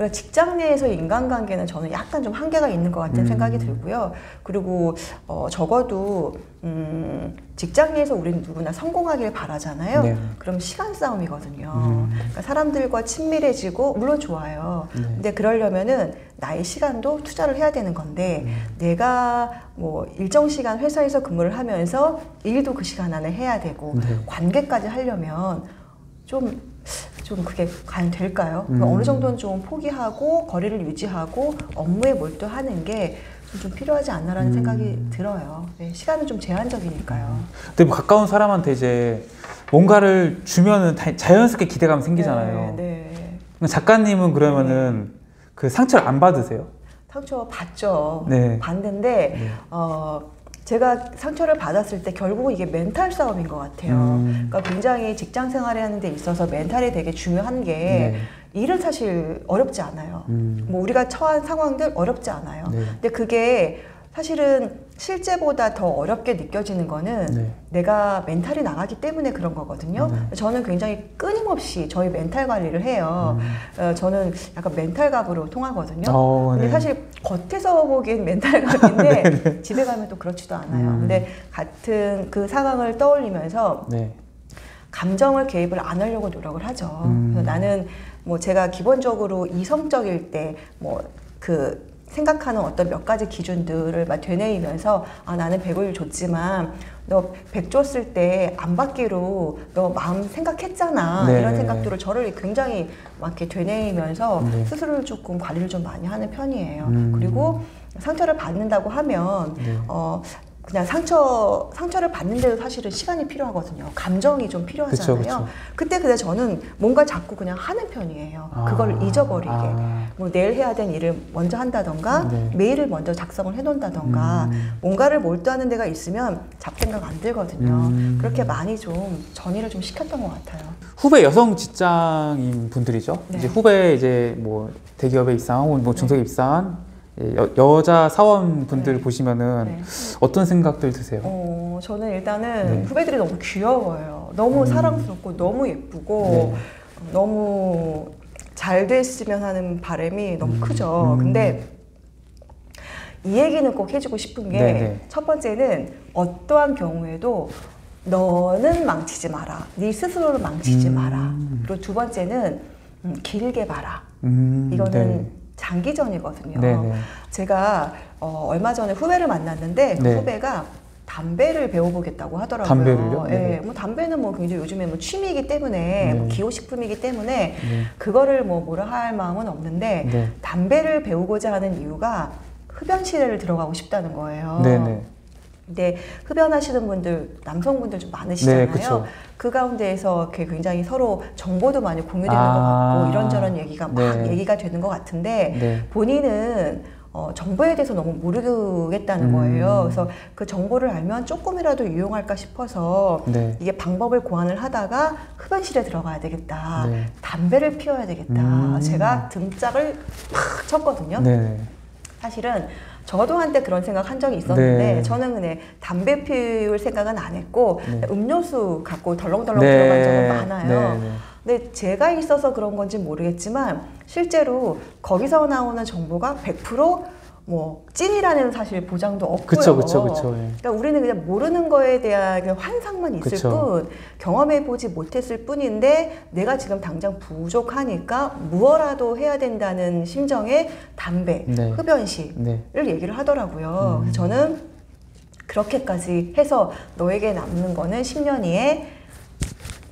우리가 직장 내에서의 인간관계는 저는 약간 좀 한계가 있는 것 같은 음. 생각이 들고요. 그리고 어, 적어도 음, 직장 내에서 우리는 누구나 성공하길 바라잖아요. 네. 그럼 시간 싸움이거든요. 음. 그러니까 사람들과 친밀해지고 물론 좋아요. 네. 근데 그러려면은 나의 시간도 투자를 해야 되는 건데 음. 내가 뭐 일정 시간 회사에서 근무를 하면서 일도 그 시간 안에 해야 되고 네. 관계까지 하려면 좀 좀 그게 과연 될까요? 음. 어느 정도는 좀 포기하고 거리를 유지하고 업무에 몰두하는 게 좀 필요하지 않나라는 음. 생각이 들어요. 네, 시간은 좀 제한적이니까요. 근데 뭐 가까운 사람한테 이제 뭔가를 주면은 다- 자연스럽게 기대감이 생기잖아요. 네, 네. 작가님은 그러면은 그 상처를 안 받으세요? 상처 받죠. 네. 받는데 네. 어, 제가 상처를 받았을 때 결국은 이게 멘탈 싸움인 것 같아요. 음. 그러니까 굉장히 직장 생활을 하는 데 있어서 멘탈이 되게 중요한 게 네. 일은 사실 어렵지 않아요. 음. 뭐 우리가 처한 상황들 어렵지 않아요. 네. 근데 그게 사실은 실제보다 더 어렵게 느껴지는 거는 네. 내가 멘탈이 나가기 때문에 그런 거거든요. 네. 저는 굉장히 끊임없이 저희 멘탈 관리를 해요. 어, 저는 약간 멘탈갑으로 통하거든요. 음. 어, 근데 네. 사실 겉에서 보기엔 멘탈갑인데 *laughs* 집에 가면 또 그렇지도 않아요. 음. 근데 같은 그 상황을 떠올리면서 네. 감정을 개입을 안 하려고 노력을 하죠. 음. 그래서 나는 뭐 제가 기본적으로 이성적일 때뭐 그 생각하는 어떤 몇 가지 기준들을 막 되뇌이면서 아 나는 100을 줬지만 너 100 줬을 때 안 받기로 너 마음 생각했잖아 네. 이런 생각들을 저를 굉장히 막 이렇게 되뇌이면서 네. 스스로를 조금 관리를 좀 많이 하는 편이에요. 음. 그리고 상처를 받는다고 하면 네. 어 그냥 상처 상처를 받는데도 사실은 시간이 필요하거든요. 감정이 좀 필요하잖아요. 그쵸, 그쵸. 그때 근데 저는 뭔가 자꾸 그냥 하는 편이에요. 그걸 아, 잊어버리게. 아. 뭐 내일 해야 될 일을 먼저 한다던가 네. 메일을 먼저 작성을 해놓는다던가 음. 뭔가를 몰두하는 데가 있으면 잡생각 안 들거든요. 음. 그렇게 많이 좀 전이를 좀 시켰던 것 같아요. 후배 여성 직장인 분들이죠. 네. 이제 후배 이제 뭐 대기업에 입사하고 뭐 중소기업 입사한 여, 여자 사원분들 네. 보시면은 네. 어떤 생각들 드세요? 어, 저는 일단은 네. 후배들이 너무 귀여워요. 너무 음. 사랑스럽고 너무 예쁘고 네. 너무 잘 됐으면 하는 바람이 너무 음. 크죠. 음. 근데 이 얘기는 꼭 해주고 싶은 게 네네. 첫 번째는 어떠한 경우에도 너는 망치지 마라. 네 스스로를 망치지 음. 마라. 그리고 두 번째는 음, 길게 봐라. 음, 이거는 네. 장기전이거든요. 네네. 제가 어, 얼마 전에 후배를 만났는데 그 네. 후배가 담배를 배워보겠다고 하더라고요. 담배를요? 예, 네. 뭐 담배는 뭐 굉장히 요즘에 뭐 취미이기 때문에 네. 뭐 기호식품이기 때문에 네. 그거를 뭐 뭐라 할 마음은 없는데 네. 담배를 배우고자 하는 이유가 흡연실에 들어가고 싶다는 거예요. 네네. 근데 흡연하시는 분들 남성분들 좀 많으시잖아요. 네, 그 가운데에서 굉장히 서로 정보도 많이 공유되는 아, 것 같고 이런저런 얘기가 막 네. 얘기가 되는 것 같은데 네. 본인은 어, 정보에 대해서 너무 모르겠다는 음. 거예요. 그래서 그 정보를 알면 조금이라도 유용할까 싶어서 네. 이게 방법을 고안을 하다가 흡연실에 들어가야 되겠다. 네. 담배를 피워야 되겠다. 음. 제가 등짝을 팍 쳤거든요. 네. 사실은 저도 한때 그런 생각 한 적이 있었는데 네. 저는 그냥 담배 피울 생각은 안 했고 네. 음료수 갖고 덜렁덜렁 네. 들어간 적은 많아요. 네, 네. 근데 제가 있어서 그런 건지 모르겠지만 실제로 거기서 나오는 정보가 100% 뭐 찐이라는 사실 보장도 없고요. 그쵸, 그쵸, 그쵸. 예. 그러니까 우리는 그냥 모르는 거에 대한 그 환상만 있을 그쵸. 뿐 경험해 보지 못했을 뿐인데 내가 지금 당장 부족하니까 무엇라도 해야 된다는 심정에 담배, 네. 흡연식을 네. 얘기를 하더라고요. 음. 저는 그렇게까지 해서 너에게 남는 거는 10년 이에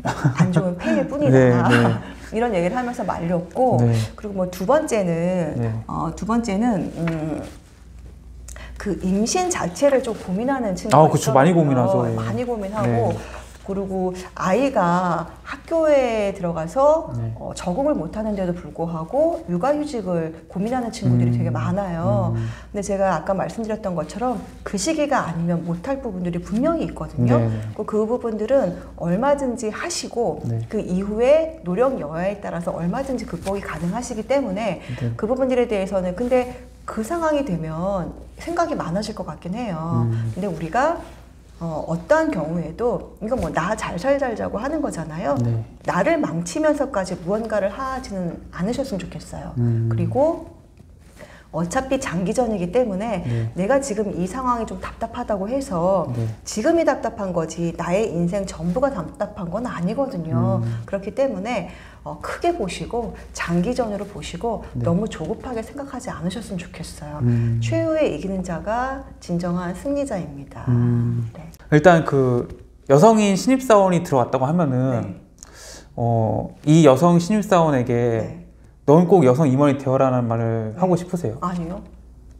안 좋은 *laughs* 폐일 뿐이다. 네, 네. 이런 얘기를 하면서 말렸고 네. 그리고 뭐 두 번째는 네. 어, 두 번째는 음, 그 임신 자체를 좀 고민하는 친구가 아, 그쵸. 많이. 고민하죠. 예. 많이 고민하고 네. 그리고 아이가 학교에 들어가서 네. 어, 적응을 못하는데도 불구하고 육아휴직을 고민하는 친구들이 음. 되게 많아요. 음. 근데 제가 아까 말씀드렸던 것처럼 그 시기가 아니면 못할 부분들이 분명히 있거든요. 네, 네. 그, 그 부분들은 얼마든지 하시고 네. 그 이후에 노력 여하에 따라서 얼마든지 극복이 가능하시기 때문에 네. 그 부분들에 대해서는 근데 그 상황이 되면 생각이 많아질 것 같긴 해요. 음. 근데 우리가 어, 어떠한 경우에도 이건 뭐 나 잘 살자고 하는 거잖아요. 네. 나를 망치면서까지 무언가를 하지는 않으셨으면 좋겠어요. 음. 그리고 어차피 장기전이기 때문에 네. 내가 지금 이 상황이 좀 답답하다고 해서 네. 지금이 답답한 거지 나의 인생 전부가 답답한 건 아니거든요. 음. 그렇기 때문에 어, 크게 보시고 장기전으로 보시고 네. 너무 조급하게 생각하지 않으셨으면 좋겠어요. 음. 최후에 이기는 자가 진정한 승리자입니다. 음. 네. 일단 그 여성인 신입사원이 들어왔다고 하면은 네. 어, 이 여성 신입사원에게 네. 넌 꼭 여성 임원이 되어라는 말을 하고 싶으세요? 아니요.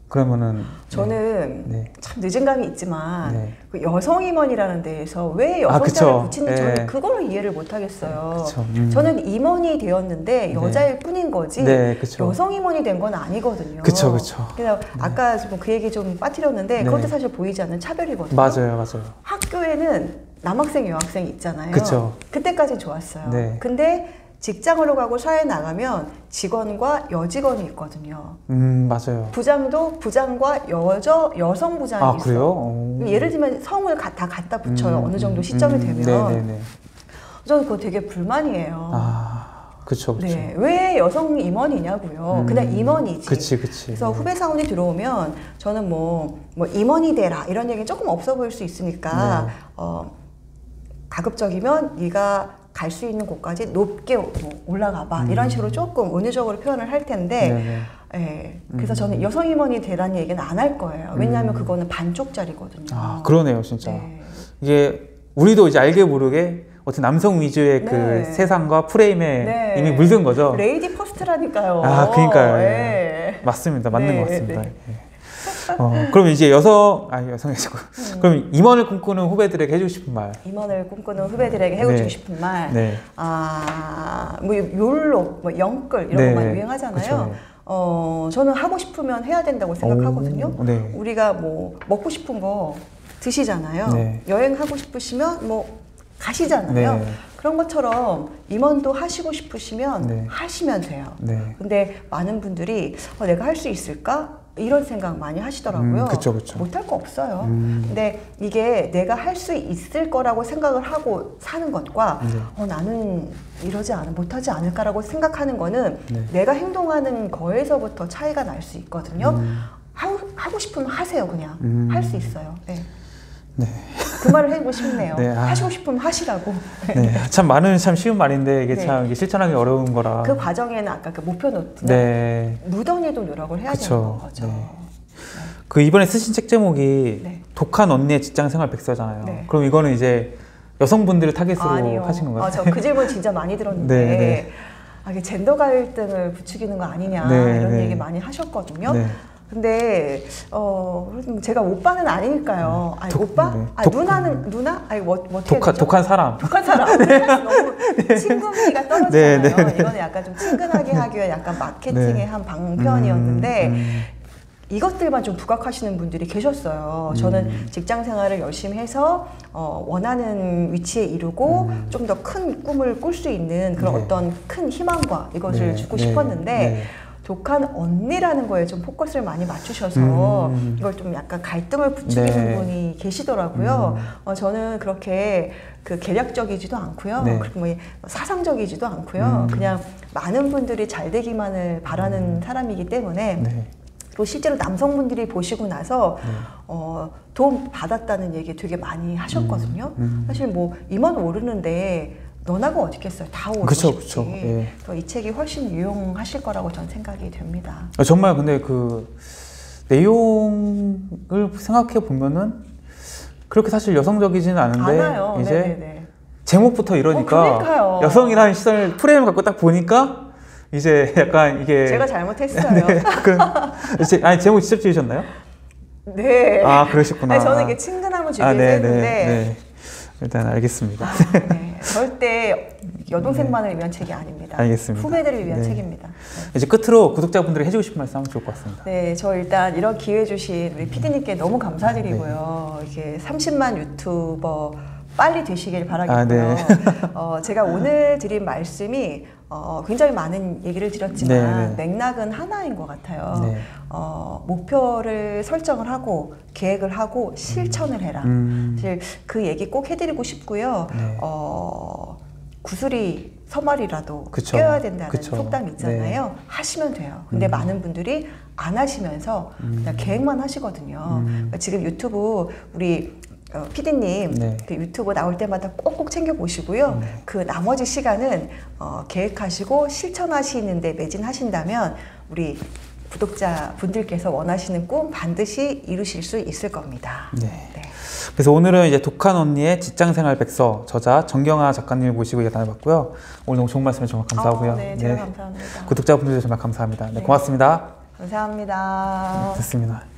그러면은 저는 네. 참 늦은 감이 있지만 네. 그 여성 임원이라는 데에서 왜 아, 여성자를 그쵸. 붙이는지 네. 저는 그걸 이해를 못 하겠어요. 음. 저는 임원이 되었는데 여자일 뿐인 거지 네. 여성 임원이 된 건 아니거든요. 그쵸, 그쵸. 그래서 아까 좀그 얘기 좀 빠뜨렸는데 네. 그것도 사실 보이지 않는 차별이거든요. 맞아요, 맞아요. 학교에는 남학생 여학생 있잖아요. 그쵸. 그때까지 좋았어요. 네. 근데 직장으로 가고 사회에 나가면 직원과 여직원이 있거든요. 음, 맞아요. 부장도 부장과 여저 여성 부장이 아, 있어. 그래요? 오. 예를 들면 성을 가- 다 갖다 붙여요. 음, 어느 정도 음, 시점이 음, 되면. 네네네. 저는 그거 되게 불만이에요. 아, 그쵸, 그쵸. 네, 왜 여성 임원이냐고요. 음, 그냥 임원이지. 그치, 그치. 그래서 후배 사원이 들어오면 저는 뭐, 뭐 임원이 되라 이런 얘기는 조금 없어 보일 수 있으니까 네. 어, 가급적이면 네가 갈 수 있는 곳까지 높게 뭐 올라가 봐 음. 이런 식으로 조금 은유적으로 표현을 할 텐데 네네. 예, 그래서 음. 저는 여성 임원이 되라는 얘기는 안 할 거예요. 왜냐하면 음. 그거는 반쪽짜리거든요. 아, 그러네요, 진짜. 네. 이게 우리도 이제 알게 모르게 어떤 남성 위주의 그 네. 세상과 프레임에 네. 이미 물든 거죠. 레이디 퍼스트라니까요. 아, 그러니까요. 예. 맞습니다. 맞는 네, 것 같습니다. 어, 그럼 이제 여성, 아 여성이 아니고, 음. 그럼 임원을 꿈꾸는 후배들에게 해주고 싶은 말. 임원을 꿈꾸는 후배들에게 해주고 네. 싶은 말. 네. 아, 뭐 욜로, 뭐 영끌 이런 네. 것만 유행하잖아요. 그쵸. 어, 저는 하고 싶으면 해야 된다고 생각하거든요. 오, 네. 우리가 뭐 먹고 싶은 거 드시잖아요. 네. 여행하고 싶으시면 뭐 가시잖아요. 네. 그런 것처럼 임원도 하시고 싶으시면 네. 하시면 돼요. 네. 근데 많은 분들이 어, 내가 할 수 있을까? 이런 생각 많이 하시더라고요. 음, 그쵸, 그쵸. 못할 거 없어요. 음. 근데 이게 내가 할 수 있을 거라고 생각을 하고 사는 것과 네. 어, 나는 이러지 않, 못하지 않을까라고 생각하는 거는 네. 내가 행동하는 거에서부터 차이가 날 수 있거든요. 음. 하고, 하고 싶으면 하세요, 그냥. 음. 할수 있어요. 네. 네. 그 말을 해보고 싶네요. *laughs* 네, 아. 하시고 싶으면 하시라고. 네. 참 말은 참 쉬운 말인데 이게 네. 참 실천하기 어려운 거라. 그 과정에는 아까 그 목표 노트나 아. 네. 무던히도 노력을 해야 그쵸. 되는 거죠. 네. 그 이번에 쓰신 책 제목이 네. 독한 언니의 직장생활 백서잖아요. 네. 그럼 이거는 이제 여성분들을 타겟으로 아니요. 하신 건가요? 아, 저 그 *laughs* 질문 진짜 많이 들었는데 네, 네. 아, 이게 젠더 갈등을 부추기는 거 아니냐 네, 이런 네. 얘기 많이 하셨거든요. 네. 근데 어 제가 오빠는 아니니까요. 아니 독- 오빠? 네. 아 독- 누나는 누나? 아니 뭐, 뭐 독한? 독한 사람. 독한 사람. *laughs* 너무 친근미가 떨어지잖아요. 네, 네, 네. 이거는 약간 좀 친근하게 하기 위한 약간 마케팅의 네. 한 방편이었는데 음, 이것들만 좀 부각하시는 분들이 계셨어요. 저는 음. 직장 생활을 열심히 해서 어, 원하는 위치에 이루고 좀더 큰 꿈을 꿀 수 있는 그런 음. 네. 어떤 큰 희망과 이것을 네, 주고 네, 싶었는데 네. 독한 언니라는 거에 좀 포커스를 많이 맞추셔서 음. 이걸 좀 약간 갈등을 부추기는 네. 분이 계시더라고요. 음. 어, 저는 그렇게 그 계략적이지도 않고요. 네. 그리고 뭐 사상적이지도 않고요. 음. 그냥 많은 분들이 잘 되기만을 바라는 사람이기 때문에 네. 또 실제로 남성분들이 보시고 나서 네. 어, 도움 받았다는 얘기 되게 많이 하셨거든요. 음. 사실 뭐 이만 오르는데 너나가 어딨겠어요. 다 오르고 그쵸, 싶지. 그쵸. 예. 이 책이 훨씬 유용하실 거라고 전 생각이 됩니다. 아, 정말 근데 그 내용을 생각해 보면은 그렇게 사실 여성적이지는 않은데 않아요. 이제 네네네. 제목부터 이러니까 어. 여성이라는 시선을 프레임을 갖고 딱 보니까 이제 약간 이게 제가 잘못했어요. *laughs* 네, 그, 제- 아니 제목 직접 지으셨나요? 네. 아 그러셨구나. 아니, 저는 이게 친근함을 주기 아, 네, 했는데 네, 네. 일단 알겠습니다. 네, *laughs* 절대 여동생만을 위한 책이 아닙니다. 알겠습니다. 후배들을 위한 네. 책입니다. 네. 이제 끝으로 구독자분들이 해주고 싶은 말씀 하면 좋을 것 같습니다. 네, 저 일단 이런 기회 주신 우리 피디님께 너무 감사드리고요. 이게 30만 유튜버 빨리 되시길 바라겠고요. 아, 네. *laughs* 어, 제가 오늘 드린 말씀이 어, 굉장히 많은 얘기를 드렸지만 네, 맥락은 하나인 것 같아요. 네. 어, 목표를 설정을 하고 계획을 하고 실천을 해라. 음, 사실 그 얘기 꼭 해드리고 싶고요. 네. 어, 구슬이 서말이라도 그쵸. 껴야 된다는 그쵸. 네. 속담 있잖아요. 하시면 돼요. 근데 음. 많은 분들이 안 하시면서 그냥 계획만 하시거든요. 음. 그러니까 지금 유튜브 우리 어, 피디님 네. 그 유튜브 나올 때마다 꼭꼭 챙겨 보시고요. 네. 그 나머지 시간은 어, 계획하시고 실천하시는데 매진하신다면 우리 구독자 분들께서 원하시는 꿈 반드시 이루실 수 있을 겁니다. 네. 네. 그래서 오늘은 이제 독한 언니의 직장생활 백서 저자 정경아 작가님을 모시고 얘기 나눠봤고요. 오늘 너무 좋은 말씀 정말 감사하고요. 아, 네, 제가 감사합니다. 구독자분들도 정말 감사합니다. 네, 네. 고맙습니다. 감사합니다. 됐습니다.